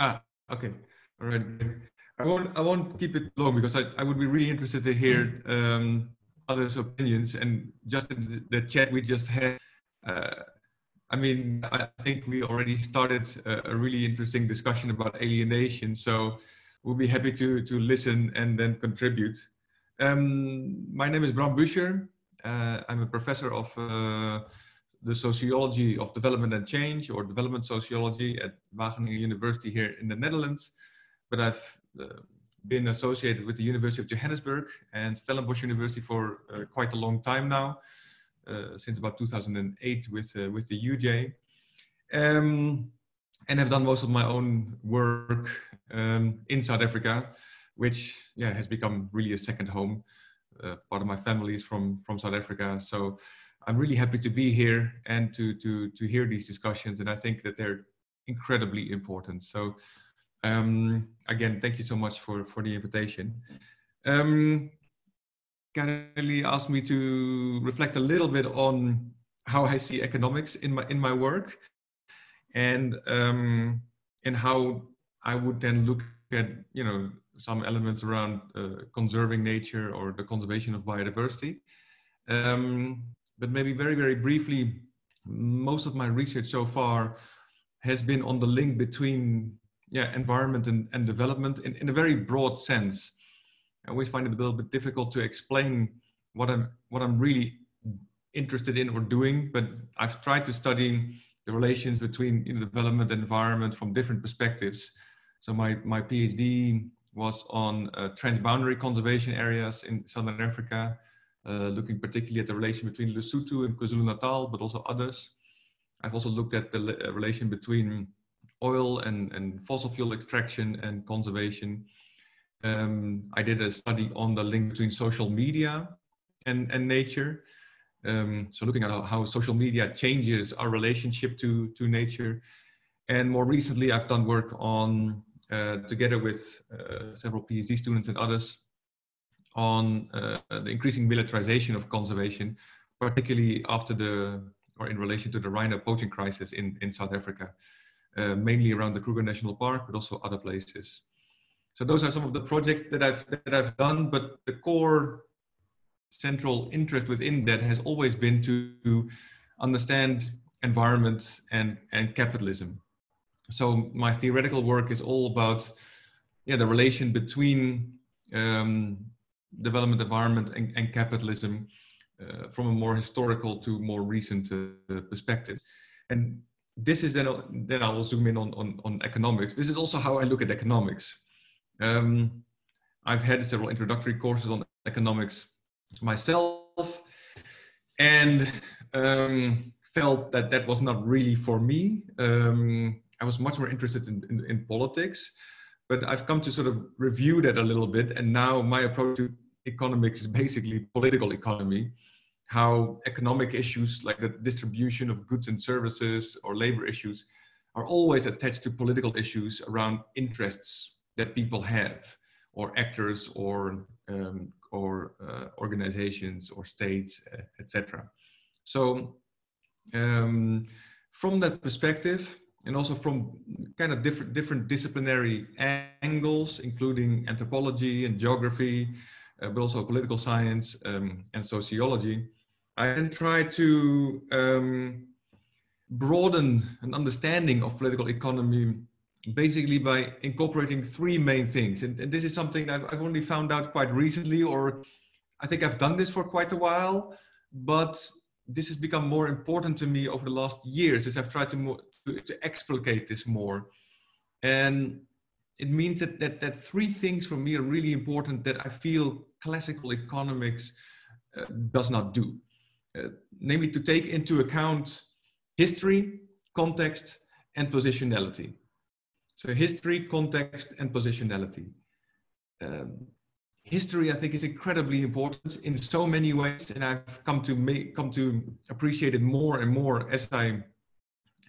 Ah, okay. All right. I won't, I won't keep it long because I, I would be really interested to hear um, others' opinions. And just in the, chat we just had, uh, I mean, I think we already started a, a, really interesting discussion about alienation. So we'll be happy to, to listen and then contribute. Um, my name is Bram Büscher. Uh, I'm a professor of uh, the sociology of development and change or development sociology at Wageningen University here in the Netherlands. But I've uh, been associated with the University of Johannesburg and Stellenbosch University for uh, quite a long time now, uh, since about 2008 with, uh, with the UJ. Um, and have done most of my own work um, in South Africa, which yeah, has become really a second home. Uh, part of my family is from, from South Africa. So I'm really happy to be here and to to to hear these discussions, and I think that they're incredibly important. So um, again, thank you so much for for the invitation. Um, asked me to reflect a little bit on how I see economics in my in my work, and um, and how I would then look at you know some elements around uh, conserving nature or the conservation of biodiversity. Um, but maybe very, very briefly, most of my research so far has been on the link between yeah, environment and, and development in, in a very broad sense. I always find it a little bit difficult to explain what I'm, what I'm really interested in or doing, but I've tried to study the relations between you know, development and environment from different perspectives. So my, my PhD was on uh, transboundary conservation areas in Southern Africa, looking particularly at the relation between Lesotho and KwaZulu-Natal, but also others. I've also looked at the uh, relation between oil and, and fossil fuel extraction and conservation. Um, I did a study on the link between social media and, and nature. Um, so looking at how, how, social media changes our relationship to, to nature. And more recently, I've done work on, uh, together with uh, several PhD students and others, on uh, the increasing militarization of conservation, particularly after the or in relation to the rhino poaching crisis in, in South Africa, uh, mainly around the Kruger National Park, but also other places. So those are some of the projects that I've that I've done, but the core central interest within that has always been to, understand environment and, and capitalism. So my theoretical work is all about yeah, the relation between um, development environment and, and capitalism uh, from a more historical to more recent uh, perspective. And this is then, then I will zoom in on, on, on economics. This is also how I look at economics. Um, I've had several introductory courses on economics myself and um, felt that that was not really for me. Um, I was much more interested in, in, in politics but I've come to sort of review that a little bit. And now my approach to economics is basically political economy, how economic issues like the distribution of goods and services or labor issues are always attached to political issues around interests that people have or actors or um, or uh, organizations or states, etc. So um, from that perspective, and also from kind of different different disciplinary angles, including anthropology and geography, uh, but also political science um, and sociology. I then try to um, broaden an understanding of political economy basically by incorporating three main things. And, and this is something I've, I've only found out quite recently, or I think I've done this for quite a while, but this has become more important to me over the last years as I've tried to, to, to explicate this more. And it means that, that, that three things for me are really important that I feel classical economics uh, does not do. Uh, namely, to take into account history, context, and positionality. So, history, context, and positionality. Um, history, I think, is incredibly important in so many ways, and I've come to make, come to appreciate it more and more as I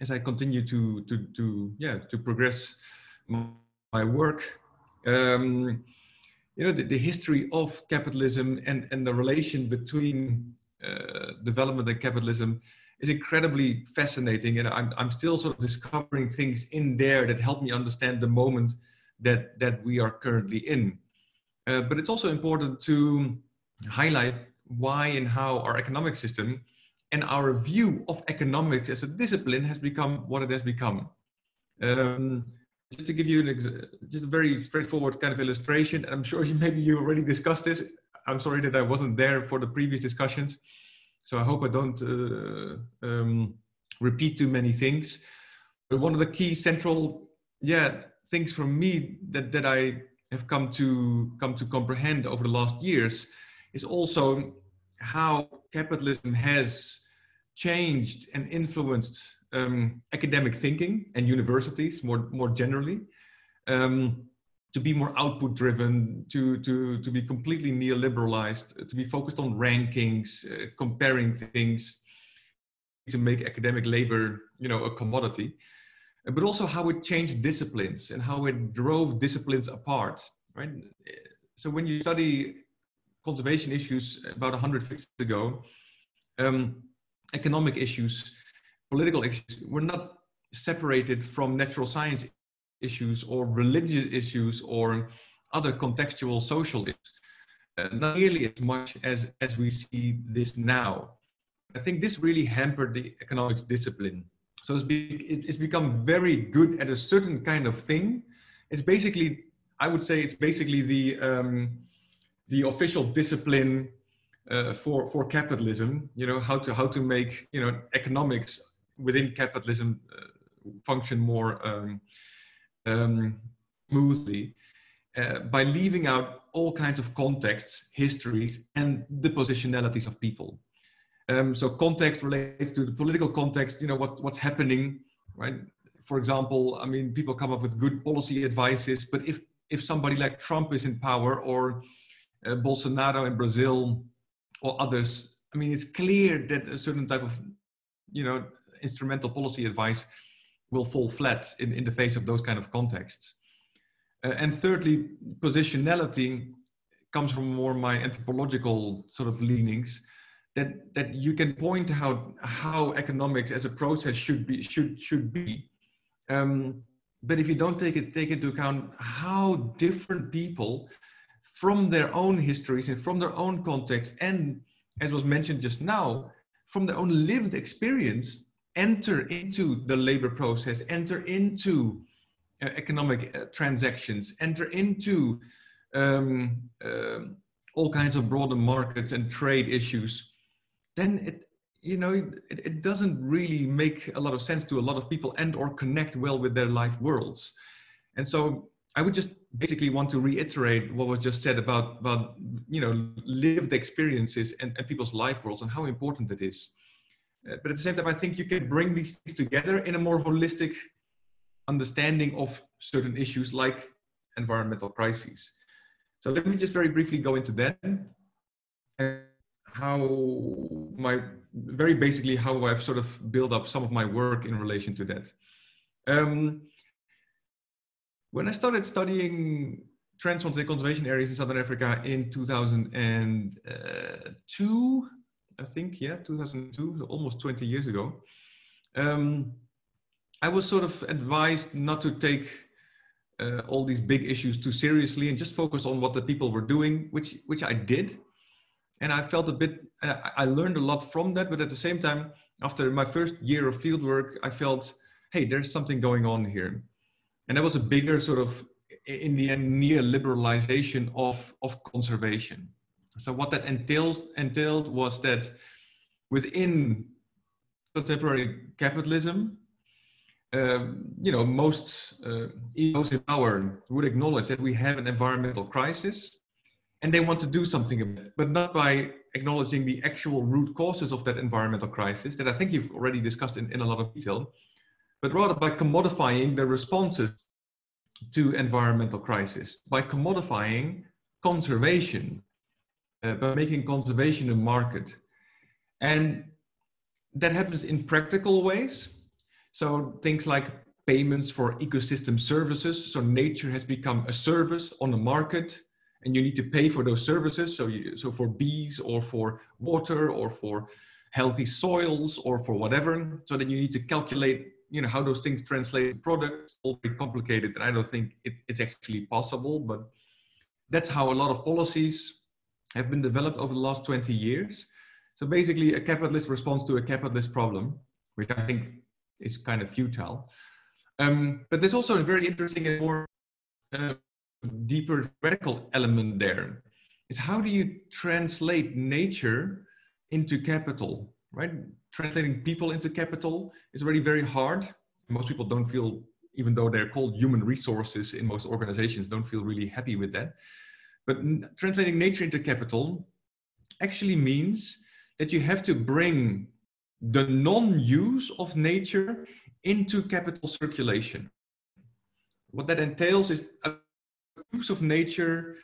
as I continue to to to yeah to progress my, my work. Um, you know the, the, history of capitalism and and the relation between uh, development and capitalism is incredibly fascinating, and I'm I'm still sort of discovering things in there that help me understand the moment that that we are currently in. Uh, but it's also important to highlight why and how our economic system and our view of economics as a discipline has become what it has become. Um, just to give you an just a very straightforward kind of illustration, I'm sure you, maybe you already discussed this. I'm sorry that I wasn't there for the previous discussions, so I hope I don't uh, um, repeat too many things. But one of the key central, yeah, things for me that that I have come to come to comprehend over the last years is also how capitalism has changed and influenced um, academic thinking and universities more more generally um, to be more output driven to to to be completely neoliberalized to be focused on rankings uh, comparing things to make academic labor you know a commodity but also how it changed disciplines and how it drove disciplines apart right? So when you study conservation issues about 100 years ago um, economic issues political issues were not separated from natural science issues or religious issues or other contextual social issues, uh, not nearly as much as, as we see this now. I think this really hampered the economics discipline. So it's, be, it's become very good at a certain kind of thing. It's basically, I would say, it's basically the um, the official discipline uh, for for capitalism. You know how to how to make you know economics within capitalism uh, function more um, um, smoothly uh, by leaving out all kinds of contexts, histories, and the positionalities of people. Um, so context relates to the political context, you know, what, what's happening, right? For example, I mean, people come up with good policy advices, but if, if somebody like Trump is in power or uh, Bolsonaro in Brazil or others, I mean, it's clear that a certain type of, you know, instrumental policy advice will fall flat in, in the face of those kind of contexts. Uh, and thirdly, positionality comes from more my anthropological sort of leanings that that you can point out how economics as a process should be should should be um, but if you don't take it take into account how different people from their own histories and from their own context and as was mentioned just now from their own lived experience enter into the labor process, enter into uh, economic uh, transactions, enter into um, uh, all kinds of broader markets and trade issues, then it, you know, it, it doesn't really make a lot of sense to a lot of people and or connect well with their life worlds. And so I would just basically want to reiterate what was just said about, about you know, lived experiences and, and people's life worlds and how important it is. Uh, but at the same time, I think you can bring these things together in a more holistic understanding of certain issues like environmental crises. So let me just very briefly go into that. And how my, very basically, how I've sort of built up some of my work in relation to that. Um, when I started studying transfrontier conservation areas in Southern Africa in 2002, I think, yeah, 2002, almost 20 years ago. Um, I was sort of advised not to take uh, all these big issues too seriously and just focus on what the people were doing, which which I did. And I felt a bit, I, learned a lot from that. But at the same time, after my first year of fieldwork, I felt, hey, there's something going on here. And that was a bigger sort of, in the end, neoliberalization of, of conservation. So what that entails, entailed was that within contemporary capitalism, um, you know, most uh, in power would acknowledge that we have an environmental crisis and they want to do something about it, but not by acknowledging the actual root causes of that environmental crisis that I think you've already discussed in, in a lot of detail, but rather by commodifying the responses to environmental crisis, by commodifying conservation, uh, by making conservation a market. And that happens in practical ways. So things like payments for ecosystem services. So nature has become a service on the market and you need to pay for those services. So, you, so for bees or for water or for healthy soils or for whatever. So then you need to calculate, you know, how those things translate to products. All very complicated, and I don't think it, it's actually possible. But that's how a lot of policies have been developed over the last 20 years. So basically, a capitalist response to a capitalist problem, which I think is kind of futile. Um, but there's also a very interesting and more uh, deeper radical element there. Is how do you translate nature into capital, right? Translating people into capital is already very hard. Most people don't feel, even though they're called human resources in most organizations, don't feel really happy with that. But translating nature into capital actually means that you have to bring the non-use of nature into capital circulation. What that entails is a use of nature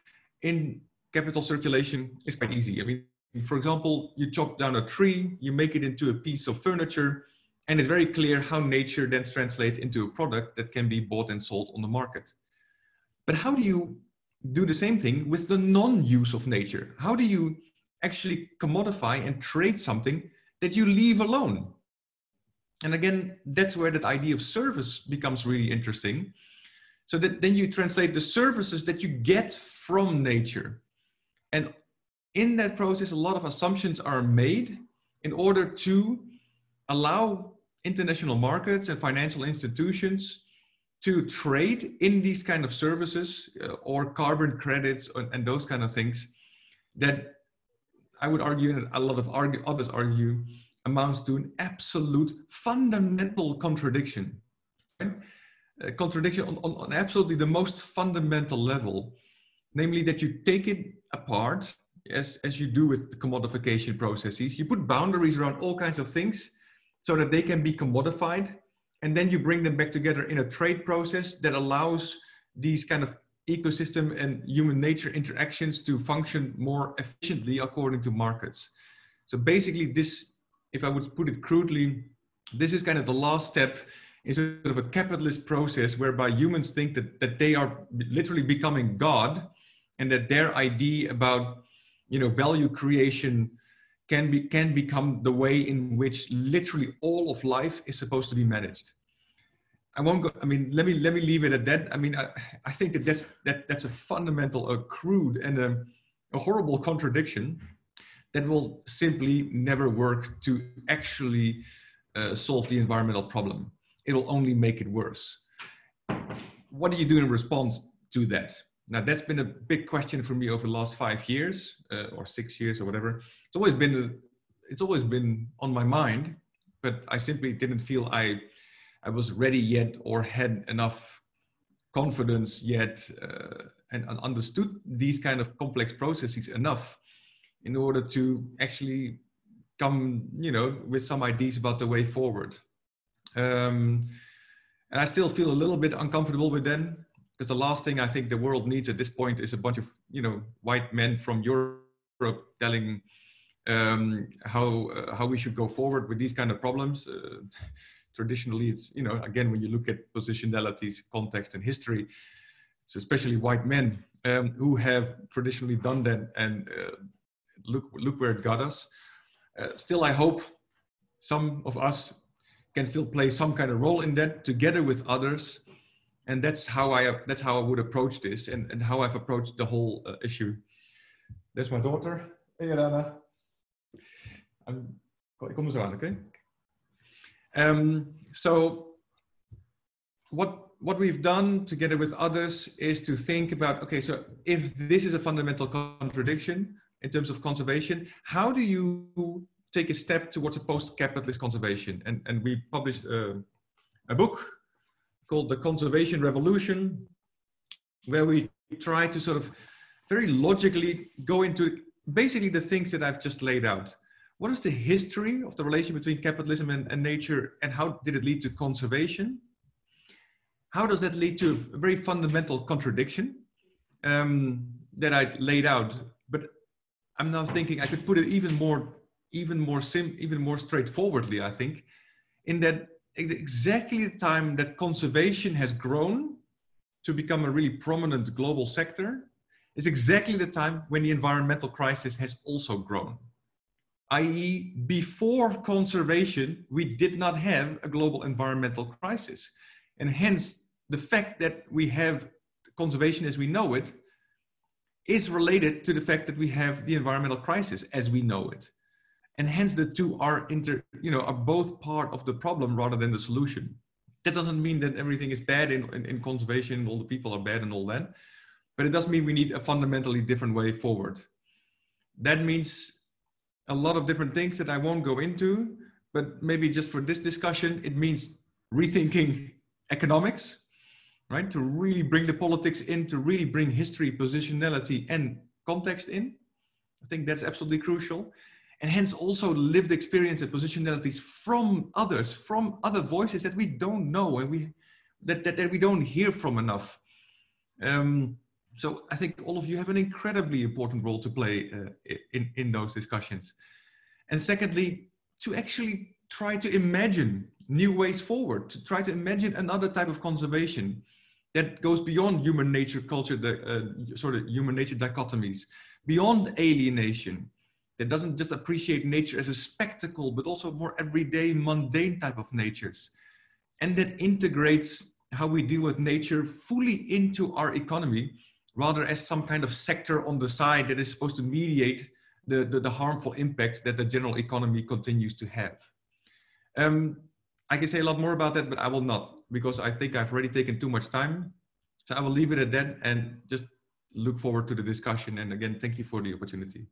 in capital circulation is quite easy. I mean, for example, you chop down a tree, you make it into a piece of furniture, and it's very clear how nature then translates into a product that can be bought and sold on the market. But how do you do the same thing with the non-use of nature? How do you actually commodify and trade something that you leave alone? And again, that's where that idea of service becomes really interesting. So that then you translate the services that you get from nature. And in that process, a lot of assumptions are made in order to allow international markets and financial institutions to trade in these kind of services uh, or carbon credits and, and, those kind of things that I would argue, and a lot of argue, others argue, amounts to an absolute fundamental contradiction. Right? A contradiction on, on, on absolutely the most fundamental level, namely that you take it apart as, as you do with the commodification processes. You put boundaries around all kinds of things so that they can be commodified. And then you bring them back together in a trade process that allows these kind of ecosystem and human nature interactions to function more efficiently according to markets. So basically this, if I would put it crudely, this is kind of the last step in sort of a capitalist process whereby humans think that, that they are literally becoming God and that their idea about you know value creation can be can become the way in which literally all of life is supposed to be managed. I won't go i mean let me let me leave it at that. I mean i, I think that that's that that's a fundamental a crude and a, a horrible contradiction that will simply never work to actually uh, solve the environmental problem. It will only make it worse. What do you do in response to that now that's been a big question for me over the last five years uh, or six years or whatever. It's always been a, it's always been on my mind, but I simply didn't feel I I was ready yet or had enough confidence yet uh, and, and understood these kind of complex processes enough in order to actually come you know with some ideas about the way forward. Um, and I still feel a little bit uncomfortable with them because the last thing I think the world needs at this point is a bunch of you know white men from Europe telling um, how uh, how we should go forward with these kind of problems. Uh, traditionally, it's you know again when you look at positionalities, context, and history, it's especially white men um, who have traditionally done that, and uh, look look where it got us. Uh, still, I hope some of us can still play some kind of role in that together with others and that's how I that's how I would approach this and, and how I've approached the whole uh, issue. There's my daughter. Hey, Rana. I'm, ik okay? Um, so what what we've done together with others is to think about okay, so if this is a fundamental contradiction in terms of conservation, how do you take a step towards a post-capitalist conservation? And and we published a, a book called the Conservation Revolution, where we try to sort of very logically go into basically the things that I've just laid out. What is the history of the relation between capitalism and, and nature, and how did it lead to conservation? How does that lead to a very fundamental contradiction um, that I laid out? But I'm now thinking I could put it even more, even more sim, even more straightforwardly. I think, in that exactly the time that conservation has grown to become a really prominent global sector is exactly the time when the environmental crisis has also grown. i.e., before conservation, we did not have a global environmental crisis. And hence, the fact that we have conservation as we know it is related to the fact that we have the environmental crisis as we know it. And hence the two are inter, you know, are both part of the problem rather than the solution. That doesn't mean that everything is bad in, in, in conservation, all the people are bad and all that, but it does mean we need a fundamentally different way forward. That means a lot of different things that I won't go into, but maybe just for this discussion, it means rethinking economics, right? To really bring the politics in, to really bring history, positionality, and context in. I think that's absolutely crucial. And hence also lived experience and positionalities from others, from other voices that we don't know and we that, that, that we don't hear from enough. Um, so I think all of you have an incredibly important role to play uh, in, in those discussions. And secondly, to actually try to imagine new ways forward, to try to imagine another type of conservation that goes beyond human nature culture, the uh, sort of human nature dichotomies, beyond alienation, that doesn't just appreciate nature as a spectacle, but also more everyday, mundane type of natures. And that integrates how we deal with nature fully into our economy rather as some kind of sector on the side that is supposed to mediate the, the, the harmful impacts that the general economy continues to have. Um, I can say a lot more about that, but I will not because I think I've already taken too much time. So I will leave it at that and just look forward to the discussion. And again, thank you for the opportunity.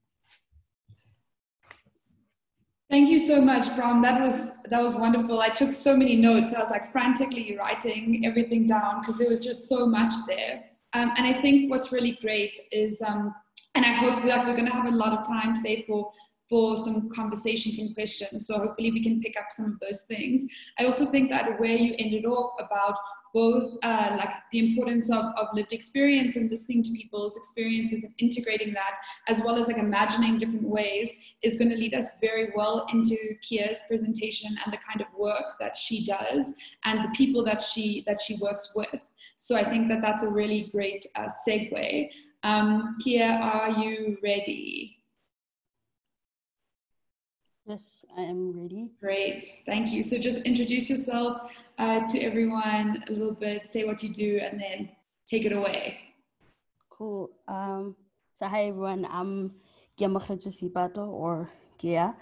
Thank you so much, Bram. That was that was wonderful. I took so many notes. I was like frantically writing everything down because there was just so much there. Um, and I think what's really great is, um, and I hope that we're going to have a lot of time today for for some conversations and questions. So hopefully we can pick up some of those things. I also think that where you ended off about both uh, like the importance of, of lived experience and listening to people's experiences and integrating that, as well as like imagining different ways, is going to lead us very well into Kia's presentation and the kind of work that she does and the people that she that she works with. So I think that that's a really great uh, segue. Um, Kia, are you ready? Yes, I am ready. Great, thank you. So just introduce yourself uh, to everyone a little bit, say what you do, and then take it away. Cool. Um, so hi everyone, I'm Keamogetswe Seipato or Kia,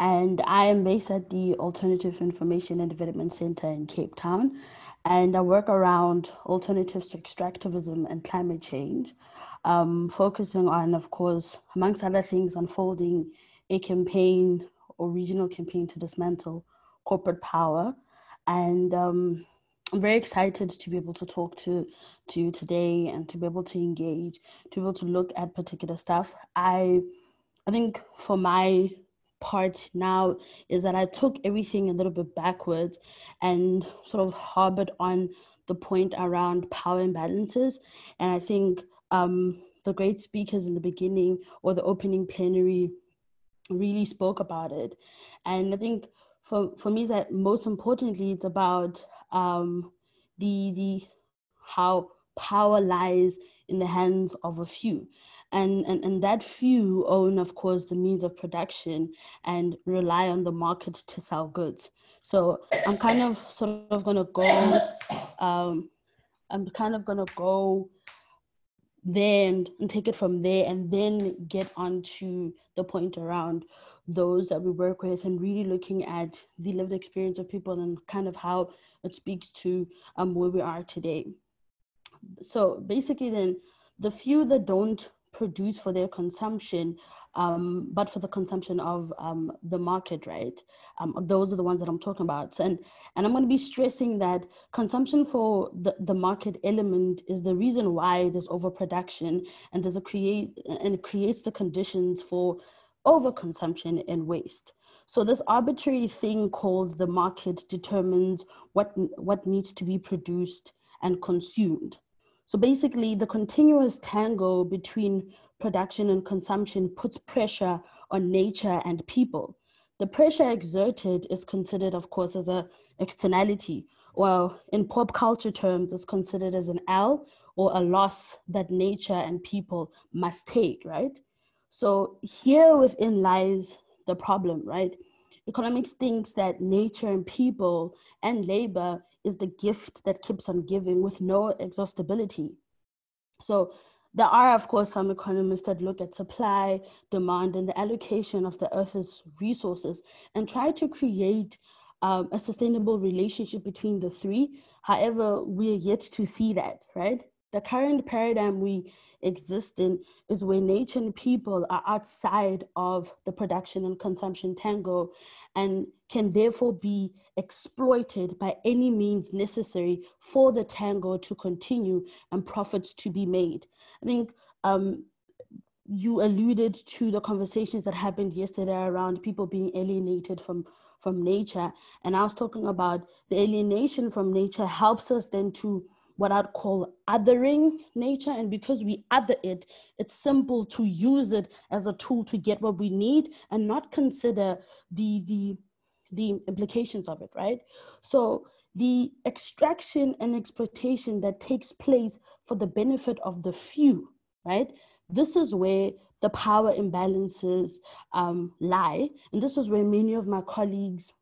and I am based at the Alternative Information and Development Center in Cape Town, and I work around alternatives to extractivism and climate change, um, focusing on, of course, amongst other things, unfolding a campaign or regional campaign to dismantle corporate power. And um, I'm very excited to be able to talk to, to you today and to be able to engage, to be able to look at particular stuff. I, I think for my part now is that I took everything a little bit backwards and sort of harbored on the point around power imbalances. And I think um, the great speakers in the beginning or the opening plenary really spoke about it. And I think for, for me that most importantly, it's about um, the, the, how power lies in the hands of a few. And, and, and that few own, of course, the means of production and rely on the market to sell goods. So I'm kind of sort of going to go, um, I'm kind of going to go then and take it from there and then get onto the point around those that we work with and really looking at the lived experience of people and kind of how it speaks to um, where we are today. So basically then the few that don't produce for their consumption um, but for the consumption of um, the market, right? Um, those are the ones that I'm talking about. And, and I'm going to be stressing that consumption for the, the market element is the reason why there's overproduction and there's a create and it creates the conditions for overconsumption and waste. So this arbitrary thing called the market determines what, what needs to be produced and consumed. So basically the continuous tango between production and consumption puts pressure on nature and people. The pressure exerted is considered, of course, as a externality, or in pop culture terms, is considered as an L or a loss that nature and people must take, right? So here within lies the problem, right? Economics thinks that nature and people and labor is the gift that keeps on giving with no exhaustibility. So there are, of course, some economists that look at supply, demand, and the allocation of the Earth's resources and try to create um, a sustainable relationship between the three. However, we are yet to see that, right? The current paradigm we exist in is where nature and people are outside of the production and consumption tango and can therefore be exploited by any means necessary for the tango to continue and profits to be made. I think um, you alluded to the conversations that happened yesterday around people being alienated from from nature and i was talking about the alienation from nature helps us then to what I'd call othering nature. And because we other it, it's simple to use it as a tool to get what we need and not consider the, the, the implications of it, right? So the extraction and exploitation that takes place for the benefit of the few, right? This is where the power imbalances um, lie. And this is where many of my colleagues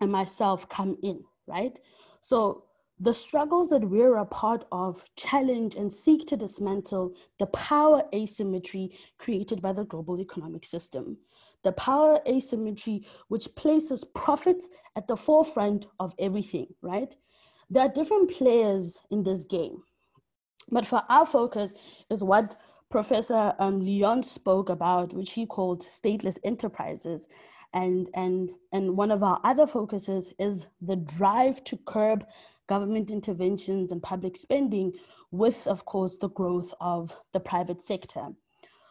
and myself come in, right? So the struggles that we're a part of challenge and seek to dismantle the power asymmetry created by the global economic system. The power asymmetry which places profits at the forefront of everything, right? There are different players in this game. But for our focus is what Professor um, Leon spoke about, which he called stateless enterprises. And, and, and one of our other focuses is the drive to curb government interventions and public spending with, of course, the growth of the private sector.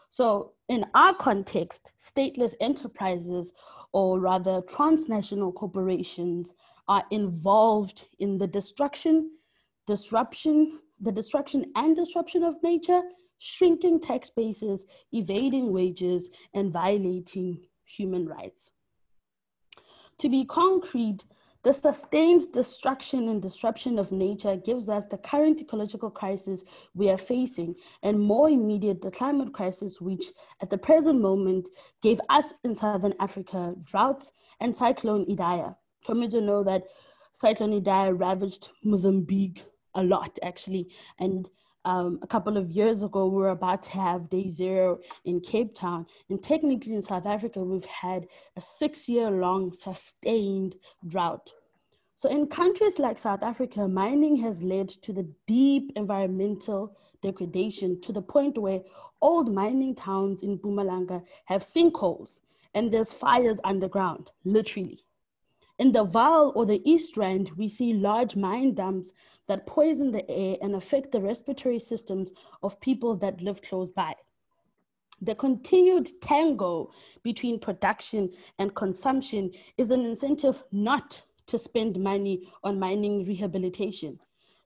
So, in our context, stateless enterprises, or rather transnational corporations, are involved in the destruction, disruption, the destruction and disruption of nature, shrinking tax bases, evading wages, and violating human rights. To be concrete, the sustained destruction and disruption of nature gives us the current ecological crisis we are facing, and more immediate, the climate crisis, which at the present moment gave us in Southern Africa droughts and Cyclone Idai. Communities know that Cyclone Idai ravaged Mozambique a lot, actually, and um, a couple of years ago, we were about to have day zero in Cape Town. And technically, in South Africa, we've had a six year long sustained drought. So, in countries like South Africa, mining has led to the deep environmental degradation to the point where old mining towns in Mpumalanga have sinkholes and there's fires underground, literally. In the Vaal or the East Rand, we see large mine dumps that poison the air and affect the respiratory systems of people that live close by. The continued tango between production and consumption is an incentive not to spend money on mining rehabilitation.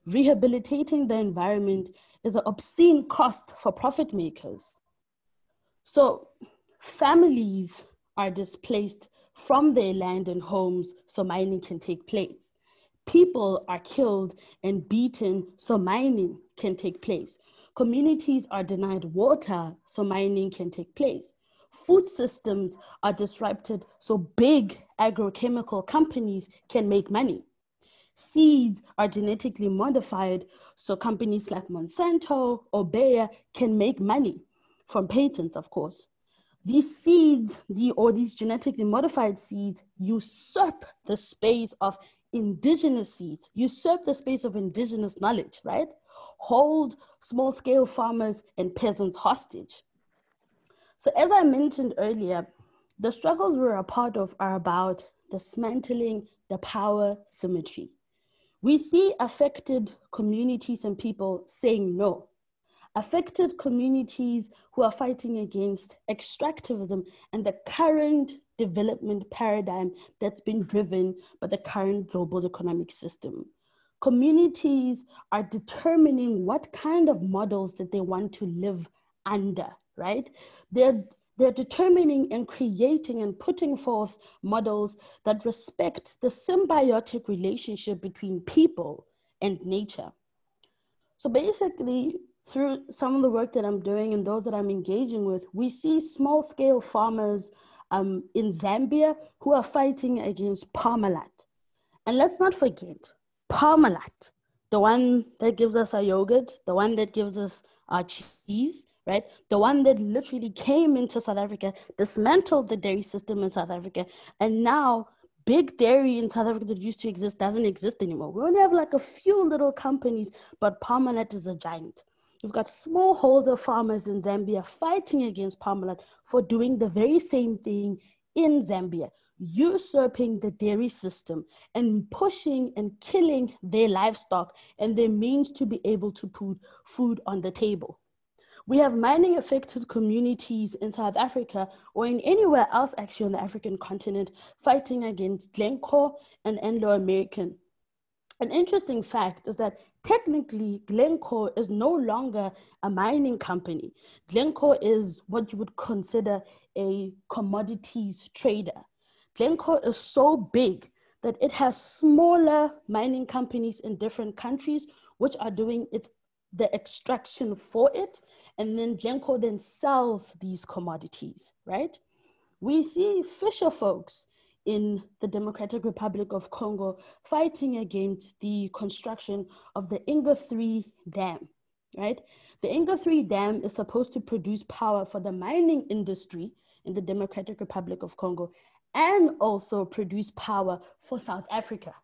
Rehabilitating the environment is an obscene cost for profit makers. So families are displaced from their land and homes so mining can take place. People are killed and beaten so mining can take place. Communities are denied water so mining can take place. Food systems are disrupted so big agrochemical companies can make money. Seeds are genetically modified so companies like Monsanto or Bayer can make money from patents, of course these seeds, the, or these genetically modified seeds, usurp the space of indigenous seeds, usurp the space of indigenous knowledge, right? Hold small scale farmers and peasants hostage. So, as I mentioned earlier, the struggles we're a part of are about dismantling the power symmetry. We see affected communities and people saying no affected communities who are fighting against extractivism and the current development paradigm that's been driven by the current global economic system. Communities are determining what kind of models that they want to live under, right? They're they're determining and creating and putting forth models that respect the symbiotic relationship between people and nature. So basically, through some of the work that I'm doing and those that I'm engaging with, we see small scale farmers um, in Zambia who are fighting against Parmalat. And let's not forget, Parmalat, the one that gives us our yogurt, the one that gives us our cheese, right? The one that literally came into South Africa, dismantled the dairy system in South Africa, and now big dairy in South Africa that used to exist doesn't exist anymore. We only have like a few little companies, but Parmalat is a giant. You've got smallholder farmers in Zambia fighting against Parmalat for doing the very same thing in Zambia, usurping the dairy system and pushing and killing their livestock and their means to be able to put food on the table. We have mining affected communities in South Africa or in anywhere else actually on the African continent fighting against Glencore and Anglo American an interesting fact is that technically Glencore is no longer a mining company. Glencore is what you would consider a commodities trader. Glencore is so big that it has smaller mining companies in different countries which are doing its the extraction for it and then Glencore then sells these commodities, right? We see fisher folks in the Democratic Republic of Congo fighting against the construction of the Inga 3 dam, right? The Inga 3 dam is supposed to produce power for the mining industry in the Democratic Republic of Congo and also produce power for South Africa.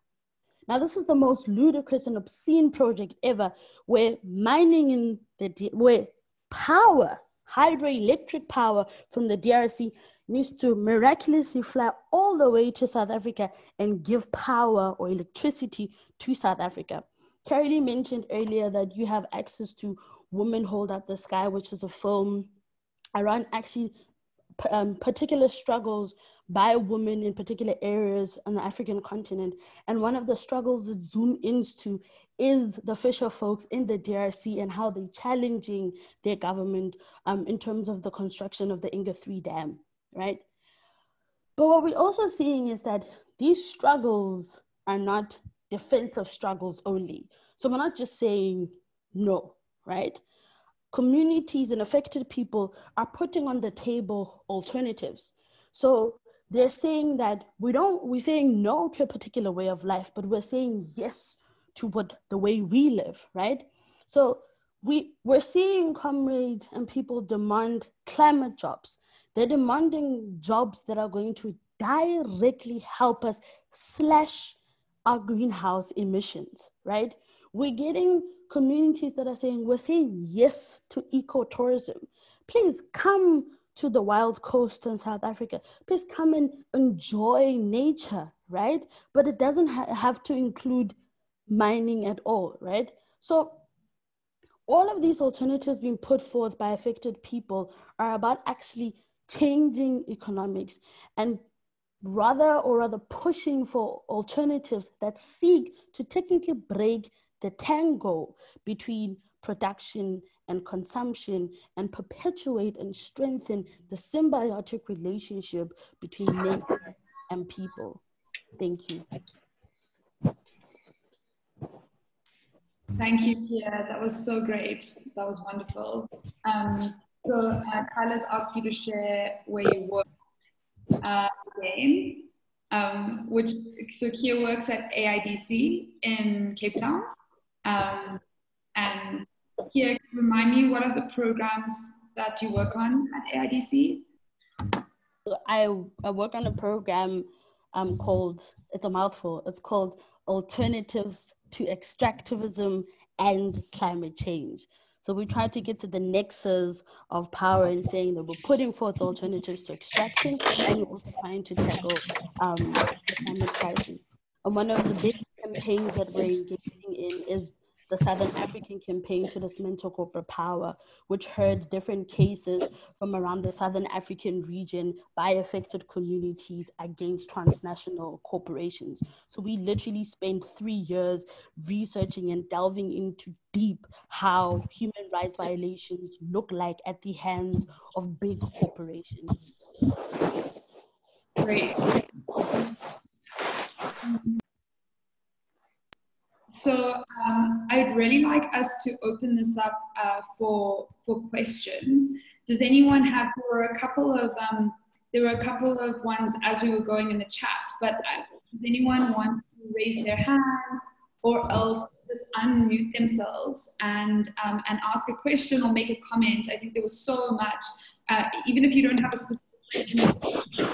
Now, this is the most ludicrous and obscene project ever where mining in the, where power, hydroelectric power from the DRC needs to miraculously fly all the way to South Africa and give power or electricity to South Africa. Carrie mentioned earlier that you have access to Women Hold Up the Sky, which is a film around actually um, particular struggles by women in particular areas on the African continent. And one of the struggles that zoom into is the fisher folks in the DRC and how they're challenging their government um, in terms of the construction of the Inga 3 Dam right? But what we're also seeing is that these struggles are not defensive struggles only. So we're not just saying no, right? Communities and affected people are putting on the table alternatives. So they're saying that we don't, we're saying no to a particular way of life, but we're saying yes to what the way we live, right? So we, we're seeing comrades and people demand climate jobs. They're demanding jobs that are going to directly help us slash our greenhouse emissions, right? We're getting communities that are saying, we're saying yes to ecotourism. Please come to the wild coast in South Africa. Please come and enjoy nature, right? But it doesn't ha- have to include mining at all, right? So all of these alternatives being put forth by affected people are about actually changing economics and rather or rather pushing for alternatives that seek to technically break the tango between production and consumption and perpetuate and strengthen the symbiotic relationship between nature and people. Thank you. Thank you, Kia. That was so great. That was wonderful. Um, so uh, asked you to share where you work uh, again, um, which so Kia works at AIDC in Cape Town. Um, and Kia, remind me what are the programs that you work on at AIDC? I, I work on a program um, called, it's a mouthful, it's called Alternatives to Extractivism and Climate Change. So we try to get to the nexus of power and saying that we're putting forth alternatives to extraction and also trying to tackle um, the climate crisis. And one of the big campaigns that we're engaging in is the Southern African campaign to dismantle corporate power, which mm. heard different cases from around the Southern African region by affected communities against transnational corporations. So we literally spent three years researching and delving into deep how human rights violations look like at the hands of big corporations. Great. So um, I'd really like us to open this up uh, for for questions. Does anyone have? There were a couple of um, there were a couple of ones as we were going in the chat, but uh, does anyone want to raise their hand or else just unmute themselves and, um, and ask a question or make a comment? I think there was so much, uh, even if you don't have a specific question,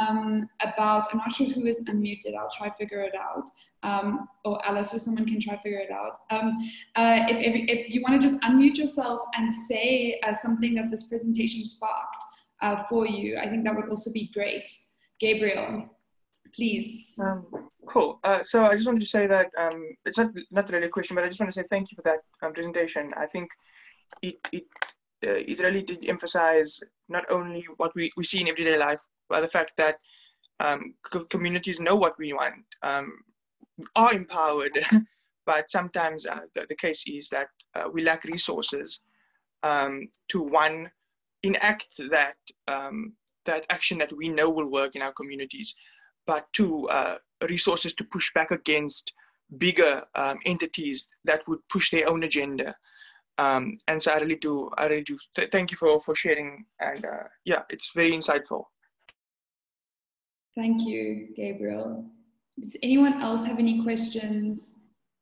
um, about, I'm not sure who is unmuted, I'll try to figure it out. Um, or Alice or someone can try to figure it out. Um, uh, if, if, if, you wanna just unmute yourself and say uh, something that this presentation sparked uh, for you, I think that would also be great. Gabriel, please. Um, cool. Uh, so I just wanted to say that um, it's not, not really a question, but I just want to say thank you for that um, presentation. I think it, it, uh, it really did emphasize not only what we, we see in everyday life, by the fact that um, co communities know what we want, um, are empowered, but sometimes uh, the, the, case is that uh, we lack resources um, to one enact that um, that action that we know will work in our communities, but two uh, resources to push back against bigger um, entities that would push their own agenda. Um, and so I really do, I really do. Th thank you for for sharing, and uh, yeah, it's very insightful. Thank you, Gabriel. Does anyone else have any questions?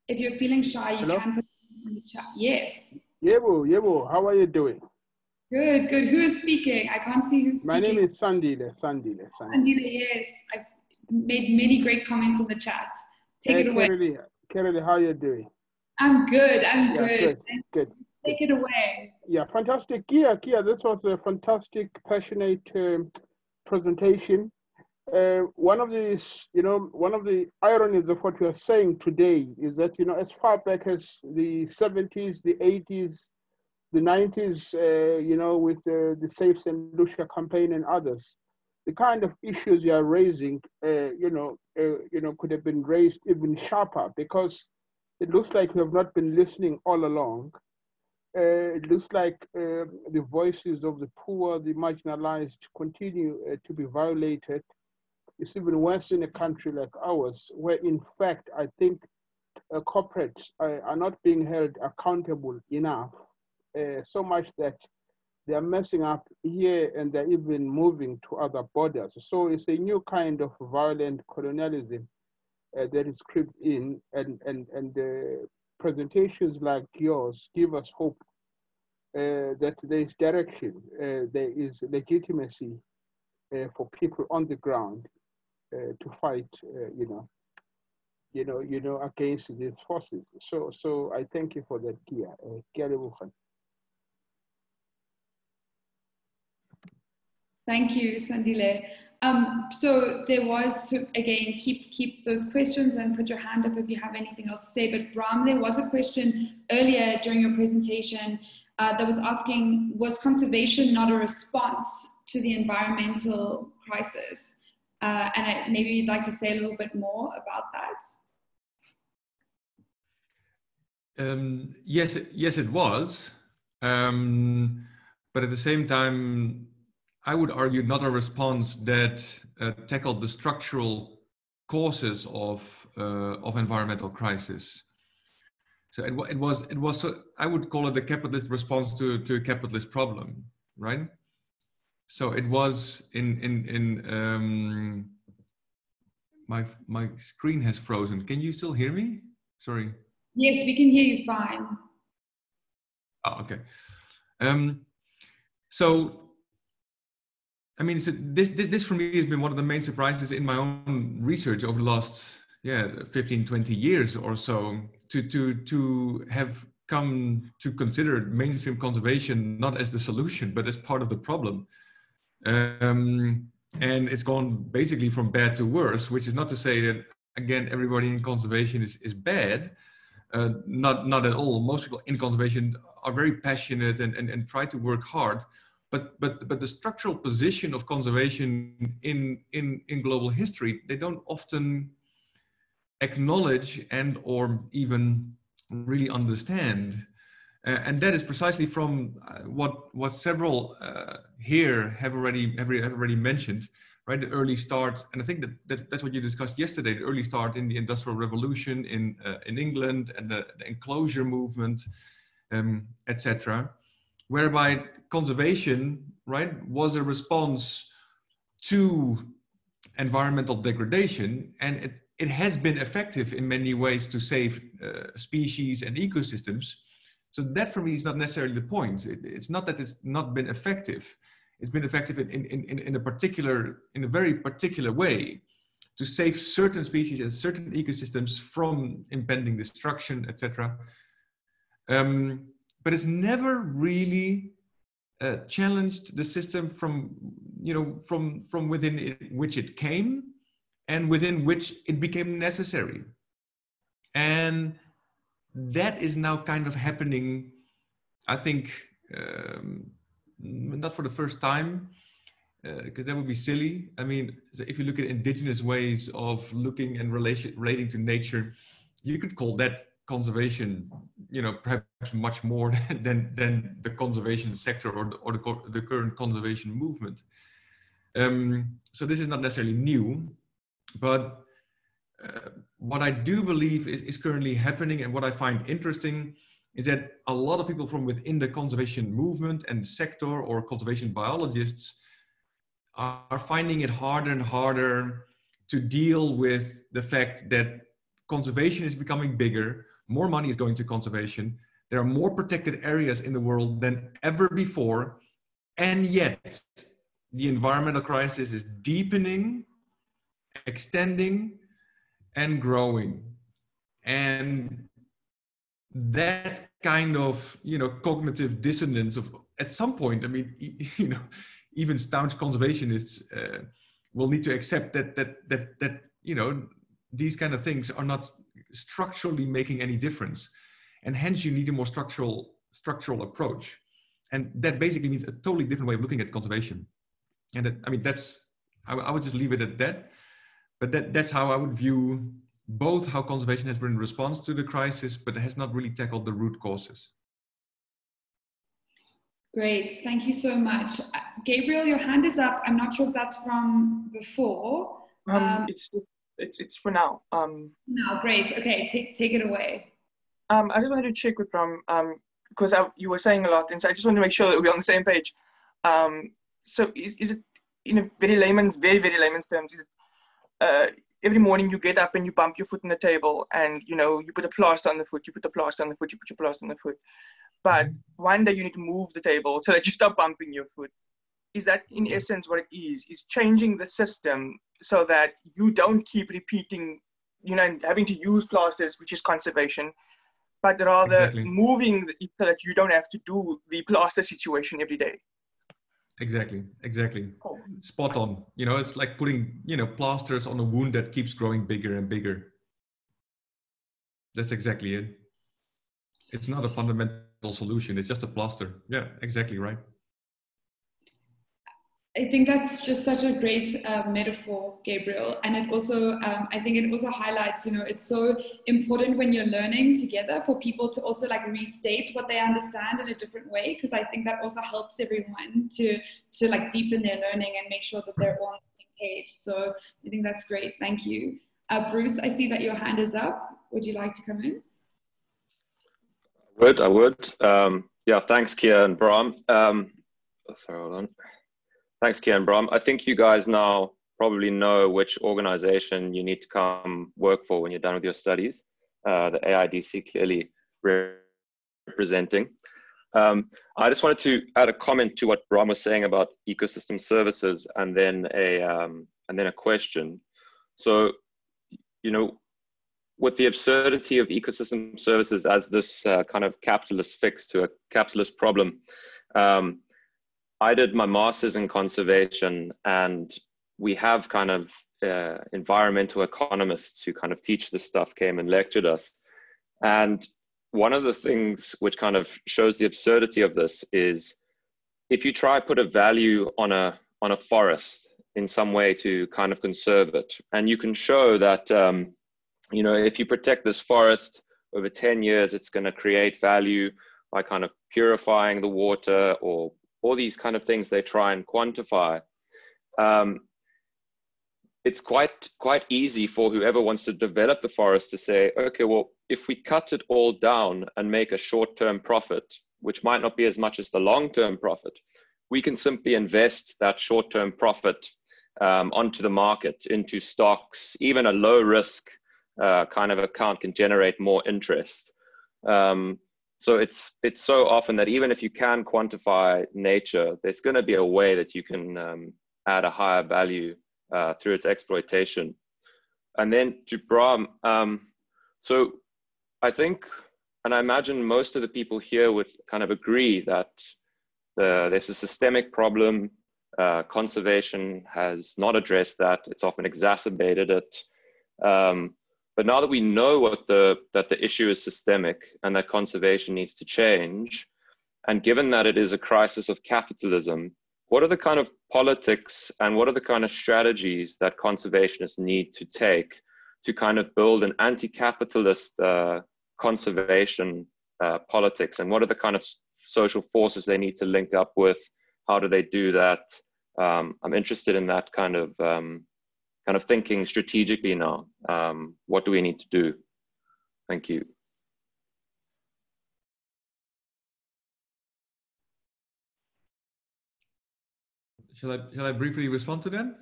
If you're feeling shy, you Hello? can put in the chat. Yes. Yebo, Yebo, how are you doing? Good, good. Who is speaking? I can't see who's speaking. My name is Sandile. Sandile. Sandile, yes. I've made many great comments in the chat. Take hey, it away. Kennedy, Kennedy, how are you doing? I'm good. I'm yeah, good. Good. good. Take it away. Yeah, fantastic. Kia, Kia, this was a fantastic, passionate um, presentation uh, one of the, you know, one of the ironies of what you are saying today is that, you know, as far back as the 70s, the 80s, the 90s, uh, you know, with uh, the Save St. Lucia campaign and others, the kind of issues you are raising, uh, you know, uh, you know, could have been raised even sharper because it looks like you have not been listening all along. Uh, it looks like the voices of the poor, the marginalized continue to be violated. It's even worse in a country like ours, where in fact, I think uh, corporates are, are, not being held accountable enough, uh, so much that they are messing up here and they're even moving to other borders. So it's a new kind of violent colonialism uh, that is crept in and, and, and the presentations like yours give us hope uh, that there is direction, uh, there is legitimacy uh, for people on the ground uh, to fight, uh, you know, you know, you know, against these forces. So, so I thank you for that, Kia. Uh, Thank you, Sandile. Um, so there was to again keep keep those questions and put your hand up if you have anything else to say. But Bram, there was a question earlier during your presentation uh, that was asking, was conservation not a response to the environmental crisis? Uh, and I, maybe you'd like to say a little bit more about that. Um, yes, yes, it was. Um, but at the same time, I would argue not a response that uh, tackled the structural causes of uh, of environmental crisis. So it, it was it was I would call it the capitalist response to to a capitalist problem, right? So it was in in in um, my my screen has frozen. Can you still hear me? Sorry. Yes, we can hear you fine. Oh, okay. Um, so, I mean, so this, this this for me has been one of the main surprises in my own research over the last yeah 15 20 years or so to to to have come to consider mainstream conservation not as the solution but as part of the problem um, and it's gone basically from bad to worse, which is not to say that, again, everybody in conservation is, is bad. Uh, not, not at all. Most people in conservation are very passionate and, and, and try to work hard. But, but, but the structural position of conservation in, in, in global history, they don't often acknowledge and or even really understand. Uh, and that is precisely from uh, what what several uh, here have already have already mentioned, right? The early start, and I think that, that that's what you discussed yesterday. The early start in the Industrial Revolution in uh, in England and the, the enclosure movement, um, etc., whereby conservation right, was a response to environmental degradation, and it, it has been effective in many ways to save uh, species and ecosystems. So that for me is not necessarily the point. It, it's not that it's not been effective. It's been effective in, in, in, in a particular, in a very particular way to save certain species and certain ecosystems from impending destruction, etc. Um, but it's never really uh, challenged the system from, you know, from from within it, which it came, and within which it became necessary. And that is now kind of happening, I think, um, not for the first time, because uh, that would be silly. I mean, if you look at indigenous ways of looking and relation, relating to nature, you could call that conservation, you know, perhaps much more than, than the conservation sector or the, or the, the current conservation movement. Um, so this is not necessarily new, but uh, what I do believe is, is currently happening and what I find interesting is that a lot of people from within the conservation movement and sector or conservation biologists are finding it harder and harder to deal with the fact that conservation is becoming bigger, more money is going to conservation, there are more protected areas in the world than ever before, and yet the environmental crisis is deepening, extending, and growing. And that kind of you know cognitive dissonance of at some point i mean you know even staunch conservationists uh, will need to accept that that that that you know these kind of things are not structurally making any difference. And hence you need a more structural structural approach. And that basically means a totally different way of looking at conservation. And that, i mean that's I, I would just leave it at that but that that's how i would view both how conservation has been in response to the crisis but has not really tackled the root causes Great, thank you so much. Uh, Gabriel, your hand is up. I'm not sure if that's from before. Um, um, it's, it's, it's for now. Um, now, great. Okay, take, take it away. Um, I just wanted to check with Bram, um, because you were saying a lot, and so I just wanted to make sure that we're on the same page. Um, so is, is it, in a very layman's, very, very layman's terms, is it, uh, every morning you get up and you bump your foot on the table and, you know, you put a plaster on the foot, you put a plaster on the foot, you put your plaster on the foot. But one day you need to move the table so that you stop bumping your foot. Is that in essence what it is? Is changing the system so that you don't keep repeating you know having to use plasters which is conservation but rather exactly. moving so that you don't have to do the plaster situation every day exactly exactly cool. spot on you know it's like putting you know plasters on a wound that keeps growing bigger and bigger that's exactly it it's not a fundamental solution. It's just a plaster. Yeah, exactly right. I think that's just such a great uh, metaphor, Gabriel. And it also, um, I think it also highlights, you know, it's so important when you're learning together for people to also like restate what they understand in a different way, because I think that also helps everyone to to like deepen their learning and make sure that they're all on the same page. So I think that's great. Thank you. Uh, Bruce, I see that your hand is up. Would you like to come in? I would, I would. Um, yeah, thanks, Kia and Bram. Um, oh, sorry, hold on. Thanks, Kia and Bram. I think you guys now probably know which organization you need to come work for when you're done with your studies. Uh, the AIDC clearly representing. Um, I just wanted to add a comment to what Bram was saying about ecosystem services, and then a um, and then a question. So, you know, with the absurdity of ecosystem services as this uh, kind of capitalist fix to a capitalist problem. Um, I did my master's in conservation, and we have kind of uh, environmental economists who kind of teach this stuff came and lectured us. And one of the things which kind of shows the absurdity of this is if you try put a value on a on a forest in some way to kind of conserve it, and you can show that um, you know, if you protect this forest over 10 years, it's going to create value by kind of purifying the water or all these kind of things they try and quantify. Um, it's quite quite easy for whoever wants to develop the forest to say, okay, well, if we cut it all down and make a short-term profit, which might not be as much as the long-term profit, we can simply invest that short-term profit um, onto the market, into stocks, even a low risk uh, kind of account can generate more interest. Um, so it's it's so often that even if you can quantify nature, there's going to be a way that you can um, add a higher value uh, through its exploitation. And then to Bram, um, so I think, and I imagine most of the people here would kind of agree that the, there's a systemic problem. Uh, conservation has not addressed that. It's often exacerbated it. Um, but now that we know what the, that the issue is systemic and that conservation needs to change, and given that it is a crisis of capitalism, what are the kind of politics and what are the kind of strategies that conservationists need to take to kind of build an anti-capitalist uh, conservation uh, politics? And what are the kind of social forces they need to link up with? How do they do that? Um, i'm interested in that kind of um, kind of thinking strategically now um, what do we need to do thank you Shall I, shall I briefly respond to them?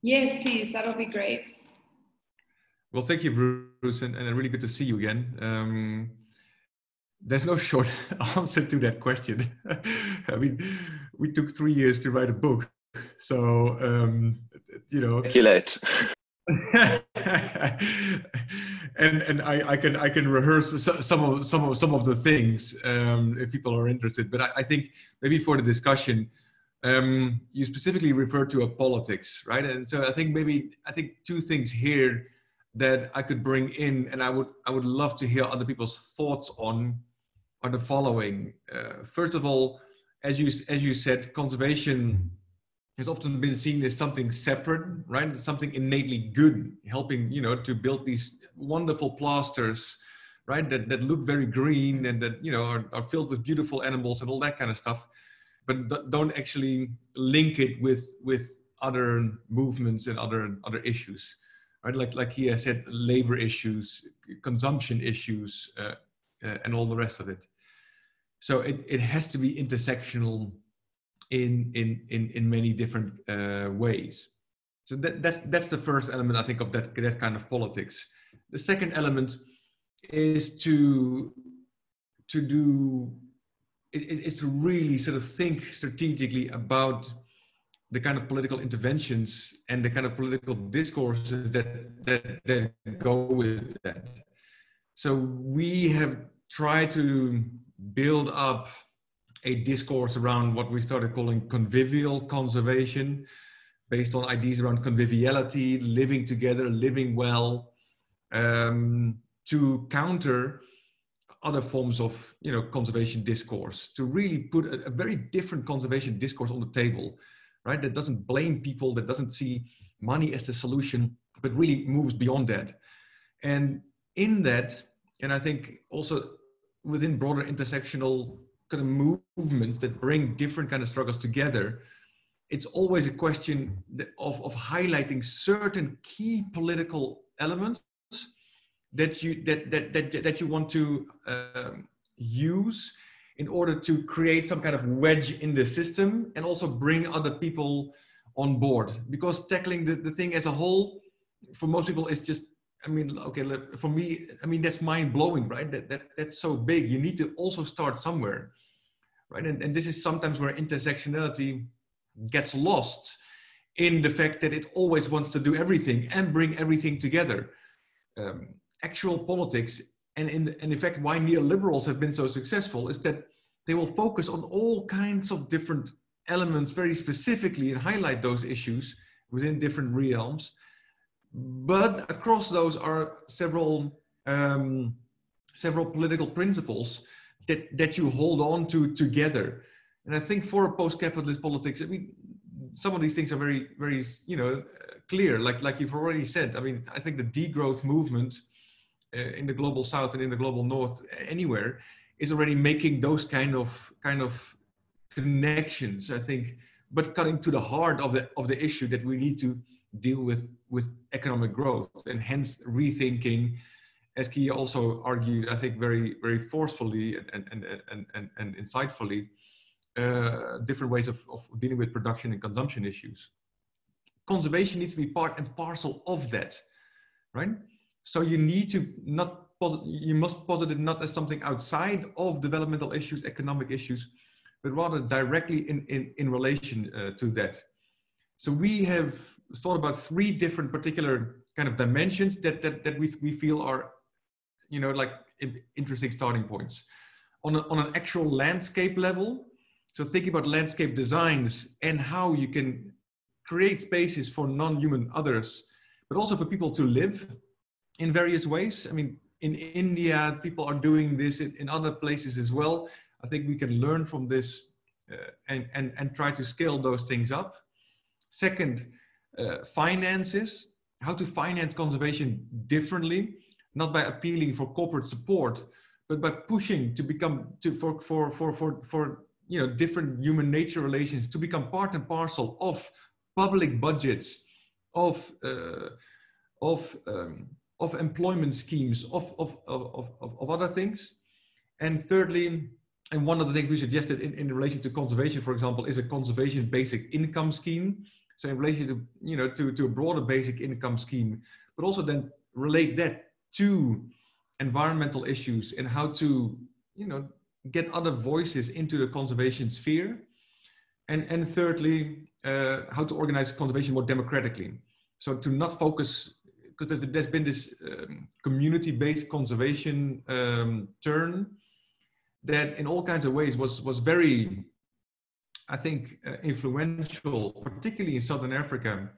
Yes, please. That'll be great. Well, thank you, Bruce, and, and really good to see you again. Um, there's no short answer to that question. I mean, we took three years to write a book, so um, you know. Speculate. and and I, I can I can rehearse some of some of some of the things um, if people are interested. But I, I think maybe for the discussion, um, you specifically refer to a politics, right? And so I think maybe I think two things here that I could bring in, and I would I would love to hear other people's thoughts on are the following. Uh, first of all, as you as you said, conservation has often been seen as something separate, right? Something innately good, helping you know to build these wonderful plasters, right? That that look very green and that you know are, are filled with beautiful animals and all that kind of stuff but don't actually link it with with other movements and other other issues right like like he has said labor issues consumption issues uh, uh, and all the rest of it so it, it has to be intersectional in in in, in many different uh, ways so that, that's that's the first element i think of that that kind of politics the second element is to to do is to really sort of think strategically about the kind of political interventions and the kind of political discourses that, that, that go with that. So we have tried to build up a discourse around what we started calling convivial conservation, based on ideas around conviviality, living together, living well, um, to counter other forms of you know conservation discourse to really put a, a, very different conservation discourse on the table right? That doesn't blame people that doesn't see money as the solution but really moves beyond that. And in that and i think also within broader intersectional kind of movements that bring different kind of struggles together it's always a question of, of highlighting certain key political elements that you that that that, that you want to um, use in order to create some kind of wedge in the system and also bring other people on board. Because tackling the, the thing as a whole for most people is just i mean okay for me i mean that's mind blowing right? That, that that's so big. You need to also start somewhere right? And, and this is sometimes where intersectionality gets lost in the fact that it always wants to do everything and bring everything together. Um, actual politics and in, and in fact why neoliberals have been so successful is that they will focus on all kinds of different elements very specifically and highlight those issues within different realms. But across those are several um, several political principles that that you hold on to together. And i think for a post-capitalist politics i mean some of these things are very very you know clear. Like like you've already said i mean i think the degrowth movement uh, in the global south and in the global north anywhere is already making those kind of kind of connections i think but cutting to the heart of the of the issue that we need to deal with with economic growth and hence rethinking as Kia also argued i think very very forcefully and and and and, and insightfully uh, different ways of, of dealing with production and consumption issues. Conservation needs to be part and parcel of that, right? So you need to not you must posit it not as something outside of developmental issues, economic issues, but rather directly in, in, in relation uh, to that. So we have thought about three different particular kind of dimensions that, that, that we, we feel are, you know, like interesting starting points. On, a, on an actual landscape level, so thinking about landscape designs and how you can create spaces for non-human others, but also for people to live in various ways. I mean, in India, people are doing this in, in other places as well. I think we can learn from this uh, and, and, and try to scale those things up. Second, uh, finances, how to finance conservation differently, not by appealing for corporate support, but by pushing to become to for for for for, for you know different human nature relations to become part and parcel of public budgets, of uh, of um, of employment schemes, of, of, of, of, of other things. And thirdly, and one of the things we suggested in, in relation to conservation, for example, is a conservation basic income scheme. So in relation to, you know, to, to a broader basic income scheme, but also then relate that to environmental issues and how to, you know, get other voices into the conservation sphere. And, and thirdly, uh, how to organize conservation more democratically. So to not focus because there's, there's been this um, community-based conservation um, turn that in all kinds of ways was, was very, I think, uh, influential, particularly in Southern Africa.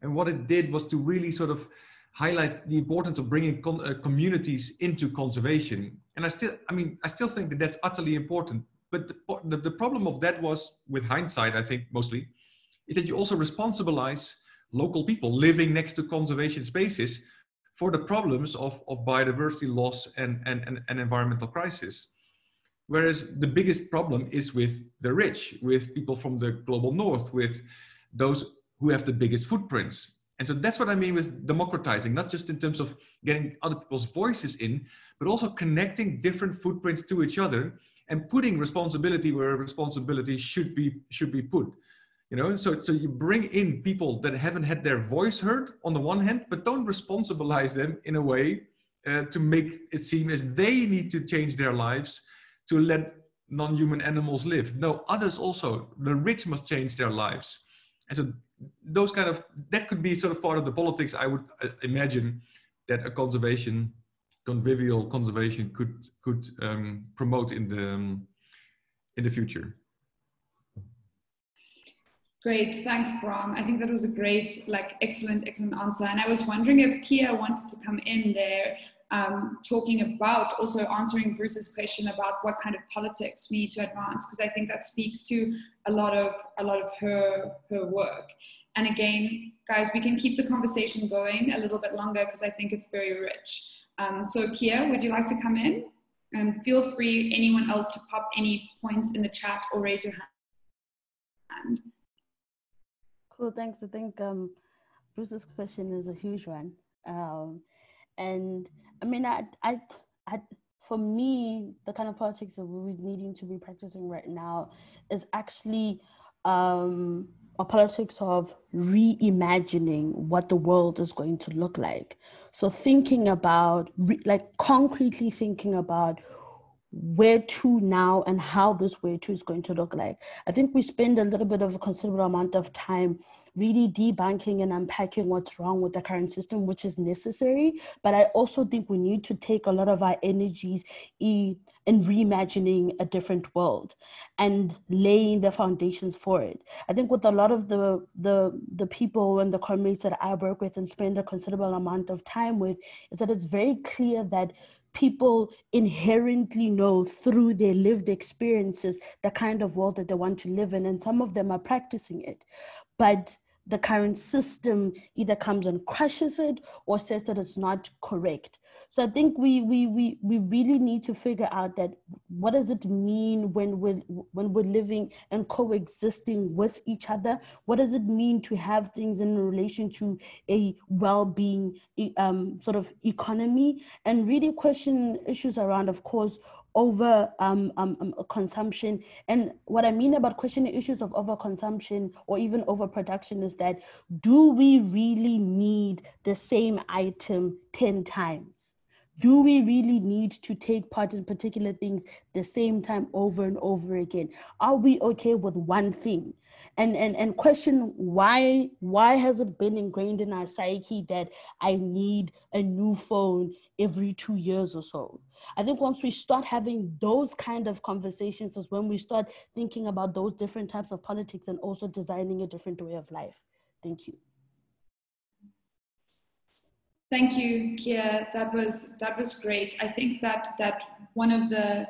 And what it did was to really sort of highlight the importance of bringing uh, communities into conservation. And I still, I mean, I still think that that's utterly important. But the, the, the problem of that was, with hindsight, I think mostly, is that you also responsibilize local people living next to conservation spaces for the problems of, of biodiversity loss and, and, and, and environmental crisis. Whereas the biggest problem is with the rich, with people from the global north, with those who have the biggest footprints. And so that's what I mean with democratizing, not just in terms of getting other people's voices in, but also connecting different footprints to each other and putting responsibility where responsibility should be should be put you know? So so you bring in people that haven't had their voice heard on the one hand but don't responsibilize them in a way uh, to make it seem as they need to change their lives to let non-human animals live. No others also the rich must change their lives. And so those kind of that could be sort of part of the politics i would uh, imagine that a conservation convivial conservation could could um, promote in the um, in the future Great, thanks, Bram. I think that was a great, like, excellent, excellent answer. And I was wondering if Kia wanted to come in there, um, talking about also answering Bruce's question about what kind of politics we need to advance, because I think that speaks to a lot of a lot of her her work. And again, guys, we can keep the conversation going a little bit longer because I think it's very rich. Um, so, Kia, would you like to come in? And feel free, anyone else, to pop any points in the chat or raise your hand. Cool, thanks. I think um, Bruce's question is a huge one. Um, and I mean, I, I, I, for me, the kind of politics that we're needing to be practicing right now is actually um, a politics of reimagining what the world is going to look like. So thinking about, re- like concretely thinking about where to now and how this where to is going to look like. I think we spend a little bit of a considerable amount of time really debunking and unpacking what's wrong with the current system, which is necessary. But I also think we need to take a lot of our energies in, in reimagining a different world and laying the foundations for it. I think with a lot of the the the people and the comrades that I work with and spend a considerable amount of time with, is that it's very clear that people inherently know through their lived experiences the kind of world that they want to live in and some of them are practicing it but the current system either comes and crushes it or says that it's not correct so I think we we we we really need to figure out that what does it mean when we're when we're living and coexisting with each other? What does it mean to have things in relation to a well-being um, sort of economy and really question issues around, of course, over um, um, um, consumption. And what I mean about questioning issues of overconsumption or even overproduction is that do we really need the same item 10 times? Do we really need to take part in particular things the same time over and over again? Are we okay with one thing? and and and question why why has it been ingrained in our psyche that i need a new phone every two years or so i think once we start having those kind of conversations is when we start thinking about those different types of politics and also designing a different way of life. Thank you. Thank you kia. That was that was great. I think that that one of the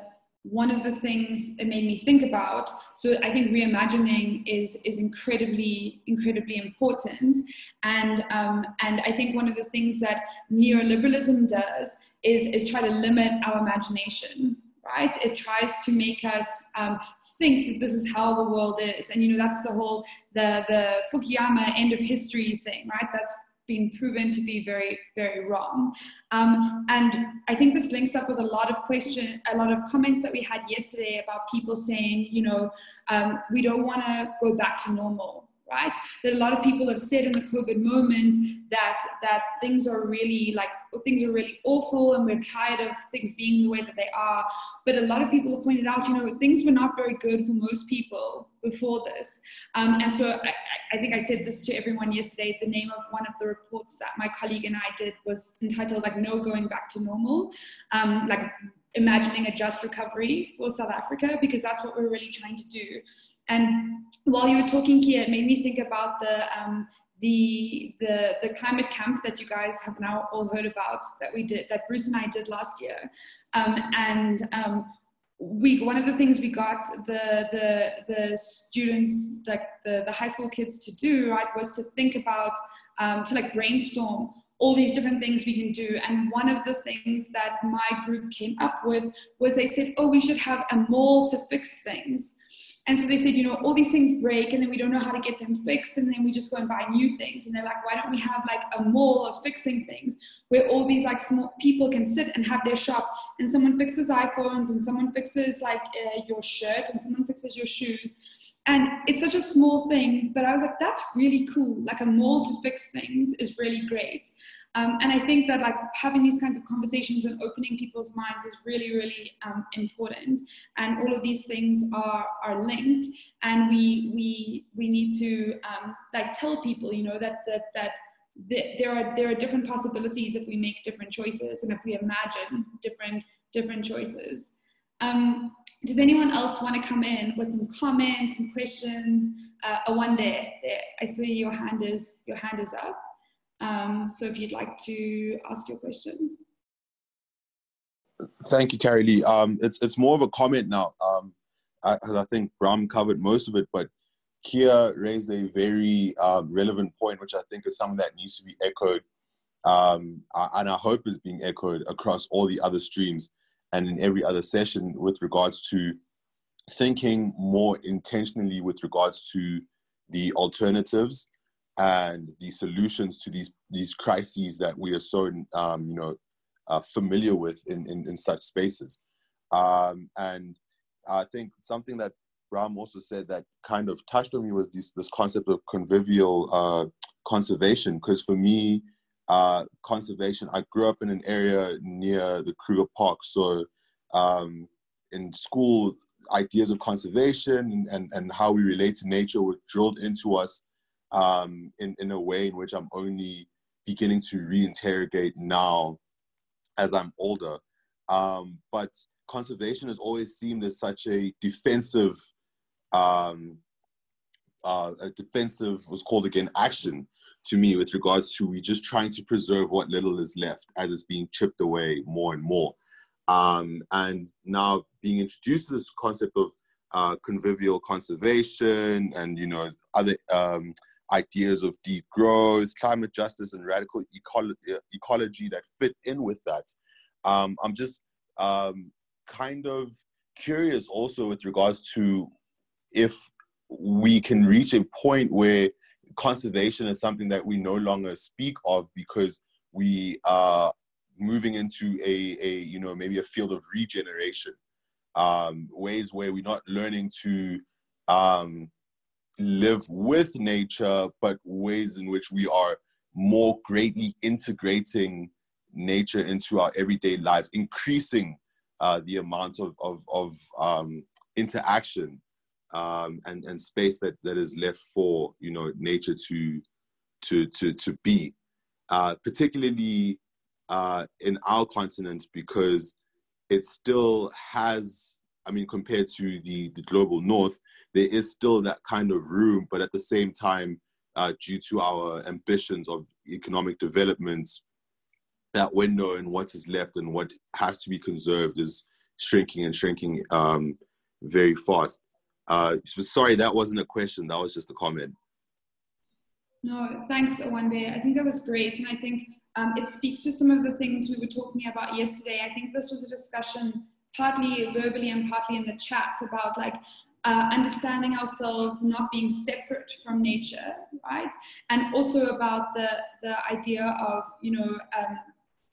one of the things it made me think about so i think reimagining is is incredibly incredibly important. And um, and i think one of the things that neoliberalism does is is try to limit our imagination right? It tries to make us um, think that this is how the world is. And you know that's the whole the the fukuyama end of history thing right? That's been proven to be very, very wrong. Um, and I think this links up with a lot of question, a lot of comments that we had yesterday about people saying, you know, um, we don't want to go back to normal right? That a lot of people have said in the COVID moments that that things are really like things are really awful and we're tired of things being the way that they are. But a lot of people have pointed out, you know, things were not very good for most people before this. Um, and so I, I think I said this to everyone yesterday. The name of one of the reports that my colleague and I did was entitled like "No Going Back to Normal," um, like imagining a just recovery for South Africa because that's what we're really trying to do. And while you were talking, Kia, it made me think about the um, the the the climate camp that you guys have now all heard about that we did that Bruce and I did last year, um, and um, we one of the things we got the the the students like the the high school kids to do right was to think about um, to like brainstorm all these different things we can do. And one of the things that my group came up with was they said oh we should have a mall to fix things and so they said, you know, all these things break and then we don't know how to get them fixed. And then we just go and buy new things. And they're like, why don't we have like a mall of fixing things where all these like small people can sit and have their shop and someone fixes iPhones and someone fixes like uh, your shirt and someone fixes your shoes. And it's such a small thing, but I was like, that's really cool. Like a mall to fix things is really great. Um, and I think that like having these kinds of conversations and opening people's minds is really, really um, important. And all of these things are are linked, and we we we need to um, like tell people, you know, that that that there are there are different possibilities if we make different choices and if we imagine different different choices. Um, does anyone else want to come in with some comments, some questions? Uh, Awande there. I see your hand is your hand is up. Um, so if you'd like to ask your question. Thank you, Carrie Lee. Um, it's, it's more of a comment now. Um, I, I think Bram covered most of it, but Kia raised a very um, relevant point, which I think is something that needs to be echoed, um, and I hope is being echoed across all the other streams and in every other session with regards to thinking more intentionally with regards to the alternatives and the solutions to these these crises that we are so um, you know uh, familiar with in, in, in such spaces. Um, and I think something that Bram also said that kind of touched on me was this this concept of convivial uh, conservation. Because for me, uh, conservation, I grew up in an area near the Kruger Park, so um, in school, ideas of conservation and, and, how we relate to nature were drilled into us um, in, in a way in which I'm only beginning to reinterrogate now as I'm older. Um, but conservation has always seemed as such a defensive, um, uh, a defensive was called again action to me with regards to we just trying to preserve what little is left as it's being chipped away more and more. Um, and now being introduced to this concept of uh, convivial conservation and you know other um, ideas of degrowth, climate justice, and radical ecology, ecology that fit in with that. Um, I'm just um, kind of curious also with regards to if we can reach a point where conservation is something that we no longer speak of because we are moving into a, a you know maybe a field of regeneration um, ways where we're not learning to um, live with nature, but ways in which we are more greatly integrating nature into our everyday lives, increasing uh, the amount of, of, of um, interaction um, and, and space that, that is left for you know nature to to to, to be, uh, particularly uh, in our continent because it still has, I mean, compared to the, the global north, there is still that kind of room, but at the same time, uh, due to our ambitions of economic development, that window and what is left and what has to be conserved is shrinking and shrinking um, very fast. Uh, sorry, that wasn't a question. That was just a comment. No, thanks, Awande. I think that was great. And I think um, it speaks to some of the things we were talking about yesterday. I think this was a discussion partly verbally and partly in the chat about like uh, understanding ourselves not being separate from nature, right? And also about the, the idea of, you know, um,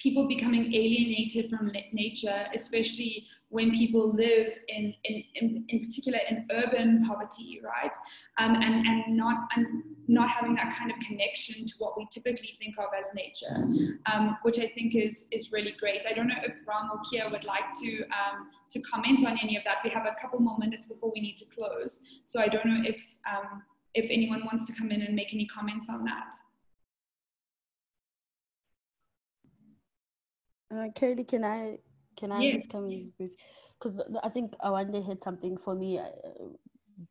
people becoming alienated from nature, especially when people live in, in, in, in particular in urban poverty, right? Um, and, and, not, and not having that kind of connection to what we typically think of as nature, um, which I think is, is really great. I don't know if Bram or Kia would like to, um, to comment on any of that. We have a couple more minutes before we need to close. So I don't know if, um, if anyone wants to come in and make any comments on that. Uh, Curly, can I can I yes. just come in brief? Because I think Awande hit something for me uh,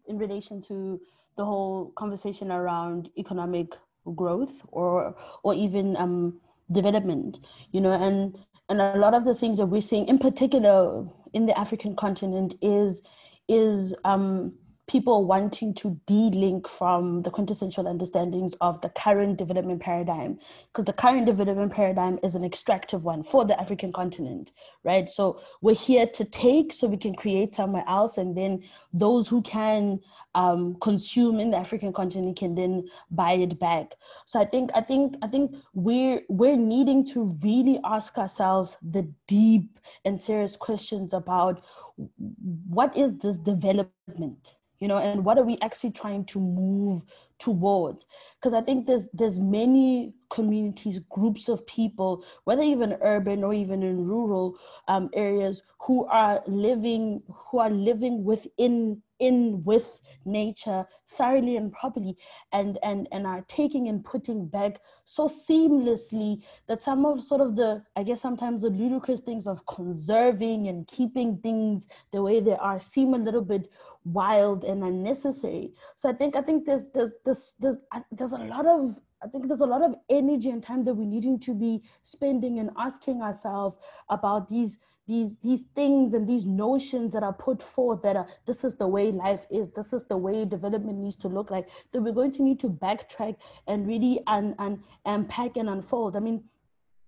in relation to the whole conversation around economic growth or or even um, development. You know, and and a lot of the things that we're seeing, in particular in the African continent, is is um, people wanting to de-link from the quintessential understandings of the current development paradigm because the current development paradigm is an extractive one for the african continent right? So we're here to take so we can create somewhere else and then those who can um, consume in the african continent can then buy it back. So i think i think i think we're we're needing to really ask ourselves the deep and serious questions about what is this development you know and what are we actually trying to move towards? Because i think there's there's many communities groups of people whether even urban or even in rural um, areas who are living who are living within in with nature thoroughly and properly and and and are taking and putting back so seamlessly that some of sort of the i guess sometimes the ludicrous things of conserving and keeping things the way they are seem a little bit wild and unnecessary. So i think i think there's there's there's there's, there's a lot of I think there's a lot of energy and time that we're needing to be spending and asking ourselves about these these these things and these notions that are put forth that are this is the way life is this is the way development needs to look like that we're going to need to backtrack and really and and unpack and unfold. I mean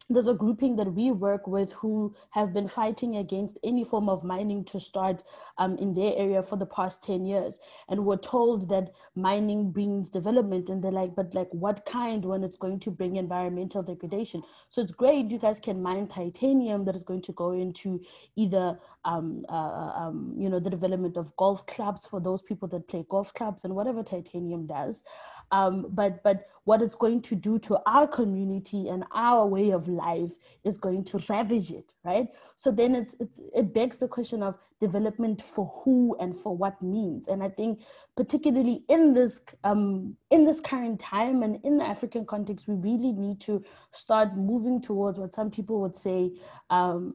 there's a grouping that we work with who have been fighting against any form of mining to start um, in their area for the past 10 years. And we're told that mining brings development and they're like but like what kind when it's going to bring environmental degradation? So it's great you guys can mine titanium that is going to go into either um, uh, um, you know the development of golf clubs for those people that play golf clubs and whatever titanium does. Um, but but what it's going to do to our community and our way of life is going to ravage it right? So then it's, it's it begs the question of development for who and for what means. And i think particularly in this um, in this current time and in the african context we really need to start moving towards what some people would say um,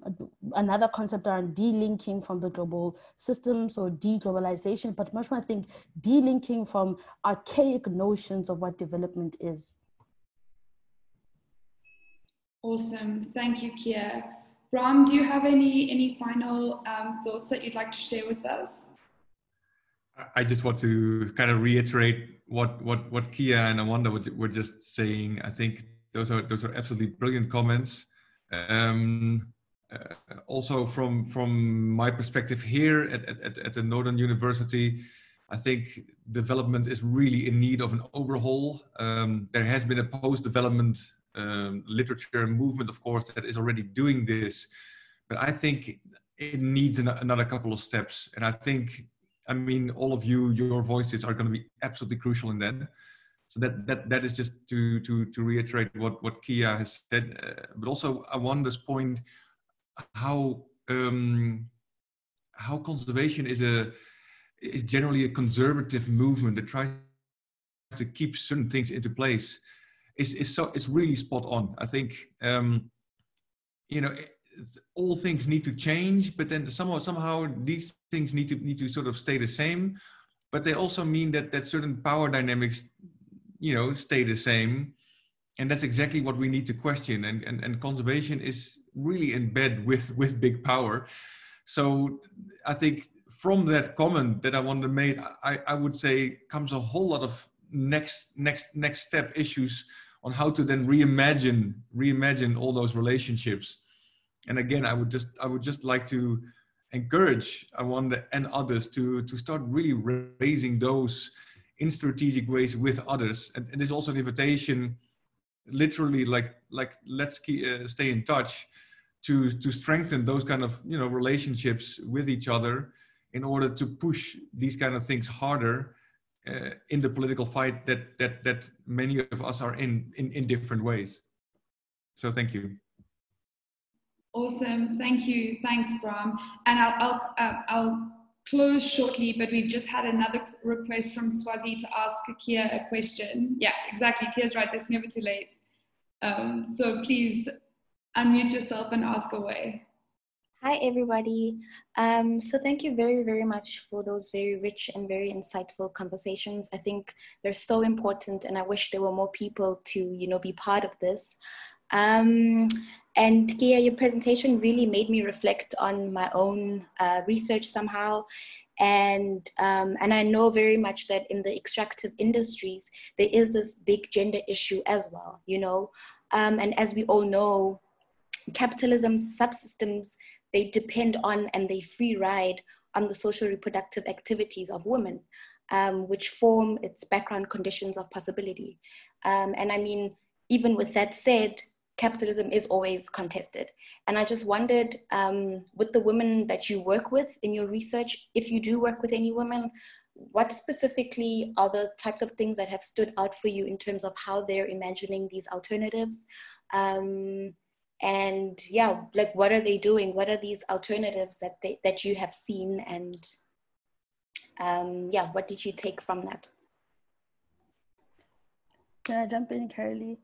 another concept around delinking from the global systems or deglobalization but much more i think delinking from archaic notions of what development is awesome thank you kia Bram, do you have any any final um, thoughts that you'd like to share with us? I just want to kind of reiterate what what what Kia and Awande were just saying. I think those are those are absolutely brilliant comments. Um, uh, also, from from my perspective here at, at, at the Northern University, I think development is really in need of an overhaul. Um, there has been a post-development um, literature movement, of course, that is already doing this. But I think it needs an, another couple of steps. And I think, I mean, all of you, your voices are going to be absolutely crucial in that. So that that that is just to to to reiterate what what Kia has said, uh, but also I want this point how um, how conservation is a is generally a conservative movement that tries to keep certain things into place. Is is so it's really spot on. I think. Um, you know all things need to change, but then somehow somehow these things need to need to sort of stay the same, but they also mean that that certain power dynamics you know stay the same. And that's exactly what we need to question. And, and, and conservation is really in bed with with big power. So i think from that comment that i wanted to make i, I would say comes a whole lot of next next next step issues on how to then reimagine reimagine all those relationships. And again i would just i would just like to encourage Awande and others to to start really raising those in strategic ways with others. And, and there's also an invitation literally like like let's keep, uh, stay in touch to to strengthen those kind of you know relationships with each other in order to push these kind of things harder uh, in the political fight that that that many of us are in in, in different ways so thank you awesome thank you thanks bram and i'll i'll, uh, I'll close shortly, but we've just had another request from Swazi to ask Kia a question. Yeah, exactly. Kia's right. It's never too late. Um, so please unmute yourself and ask away. Hi, everybody. Um, so thank you very, very much for those very rich and very insightful conversations. I think they're so important, and I wish there were more people to, you know, be part of this. Um, and Kia, your presentation really made me reflect on my own uh, research somehow. And, um, and I know very much that in the extractive industries, there is this big gender issue as well, you know. Um, and as we all know, capitalism subsystems, they depend on and they free ride on the social reproductive activities of women, um, which form its background conditions of possibility. Um, and I mean, even with that said, capitalism is always contested. And I just wondered, um, with the women that you work with in your research, if you do work with any women, what specifically are the types of things that have stood out for you in terms of how they're imagining these alternatives? Um, and yeah, like what are they doing? What are these alternatives that they, that you have seen? And um, yeah, what did you take from that? Can I jump in, Carolee?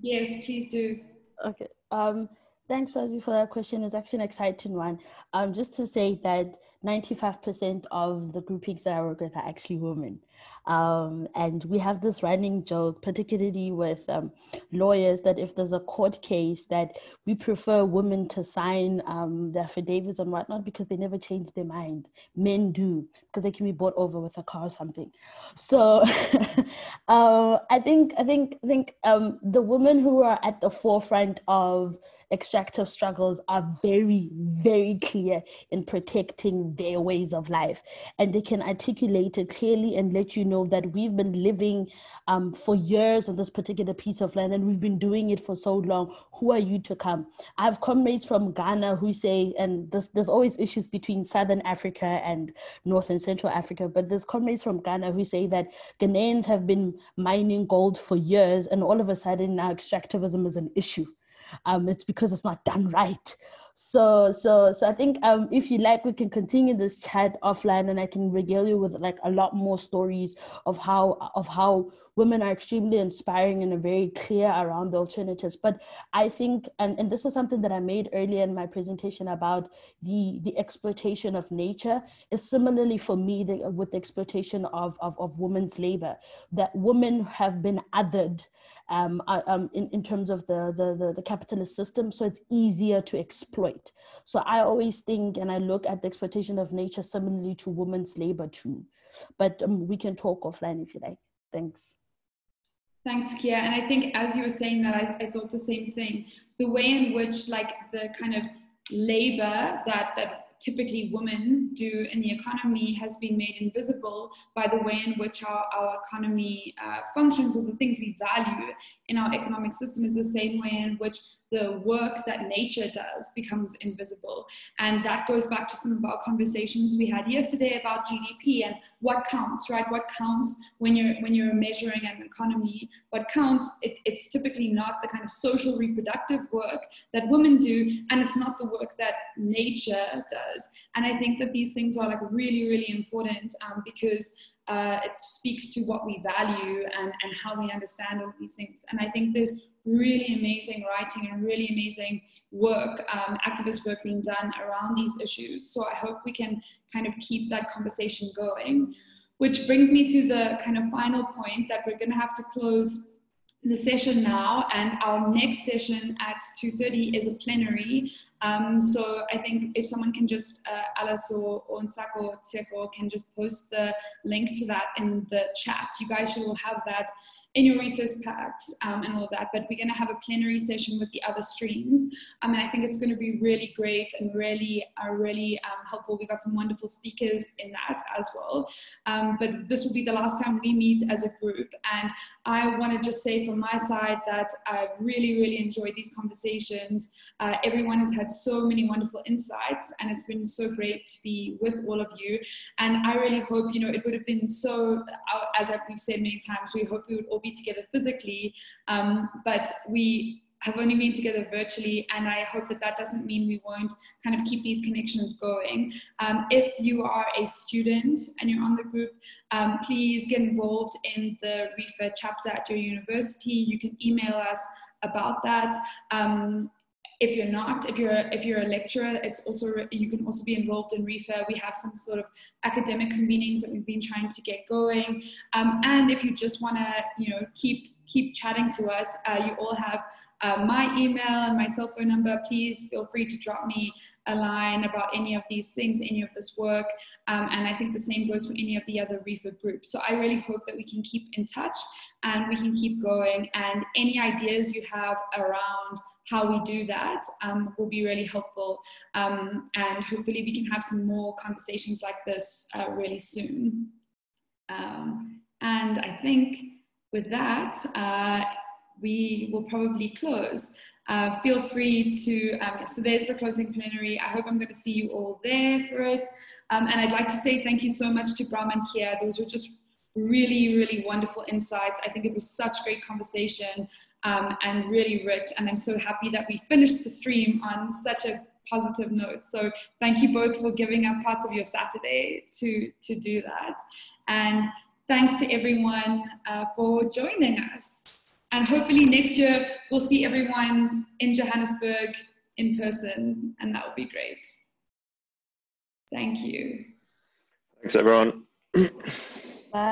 Yes, please do. Okay. Um, thanks, Ozzy, for that question. It's actually an exciting one. Um, just to say that 95% of the groupings that I work with are actually women. Um, and we have this running joke, particularly with um, lawyers, that if there's a court case, that we prefer women to sign um, the affidavits and whatnot because they never change their mind. Men do because they can be bought over with a car or something. So uh, I think I think I think um, the women who are at the forefront of extractive struggles are very, very clear in protecting their ways of life. And they can articulate it clearly and let you know that we've been living um, for years on this particular piece of land and we've been doing it for so long. Who are you to come? I have comrades from Ghana who say, and there's, there's always issues between Southern Africa and North and Central Africa, but there's comrades from Ghana who say that Ghanaians have been mining gold for years and all of a sudden now extractivism is an issue um, it's because it's not done right. So, so, so I think um, if you like, we can continue this chat offline, and I can regale you with like a lot more stories of how of how women are extremely inspiring and are very clear around the alternatives. But I think, and, and this is something that I made earlier in my presentation about the the exploitation of nature is similarly for me the, with the exploitation of, of of women's labor. That women have been othered um, uh, um, in, in terms of the, the, the, the, capitalist system. So it's easier to exploit. So I always think and I look at the exploitation of nature similarly to women's labor too. But um, we can talk offline if you like. Thanks. Thanks, Kia. And I think as you were saying that, I, I thought the same thing. The way in which like the kind of labor that, that typically women do in the economy has been made invisible by the way in which our, our economy uh, functions or the things we value in our economic system is the same way in which the work that nature does becomes invisible. And that goes back to some of our conversations we had yesterday about GDP and what counts, right? What counts when you're when you're measuring an economy? What counts? It, it's typically not the kind of social reproductive work that women do, and it's not the work that nature does. And I think that these things are like really, really important um, because uh, it speaks to what we value and, and how we understand all these things. And I think there's really amazing writing and really amazing work, um, activist work being done around these issues. So I hope we can kind of keep that conversation going. Which brings me to the kind of final point that we're going to have to close the session now and our next session at 2.30 is a plenary um, so i think if someone can just uh, alice or, or Nsako Tseko can just post the link to that in the chat you guys should all have that in your resource packs um, and all of that. But we're going to have a plenary session with the other streams. Um, and I think it's going to be really great and really, uh, really um, helpful. We got some wonderful speakers in that as well. Um, but this will be the last time we meet as a group. And I want to just say from my side that I've really, really enjoyed these conversations. Uh, everyone has had so many wonderful insights and it's been so great to be with all of you. And I really hope, you know, it would have been so, uh, as we've said many times, we hope we would all be together physically, um, but we have only been together virtually, and I hope that that doesn't mean we won't kind of keep these connections going. Um, if you are a student and you're on the group, um, please get involved in the REFA chapter at your university. You can email us about that. Um, if you're not, if you're if you're a lecturer, it's also you can also be involved in REFA. We have some sort of academic convenings that we've been trying to get going. Um, and if you just want to, you know, keep keep chatting to us, uh, you all have uh, my email and my cell phone number. Please feel free to drop me a line about any of these things, any of this work. Um, and I think the same goes for any of the other REFA groups. So I really hope that we can keep in touch and we can keep going. And any ideas you have around how we do that um, will be really helpful. Um, and hopefully we can have some more conversations like this uh, really soon. Um, and I think with that, uh, we will probably close. Uh, feel free to, um, so there's the closing plenary. I hope I'm going to see you all there for it. Um, and I'd like to say thank you so much to Bram and Kia. Those were just really, really wonderful insights. I think it was such great conversation um, and really rich. And I'm so happy that we finished the stream on such a positive note. So thank you both for giving up parts of your Saturday to, to do that. And thanks to everyone uh, for joining us. And hopefully next year we'll see everyone in Johannesburg in person, and that would be great. Thank you. Thanks, everyone. Bye.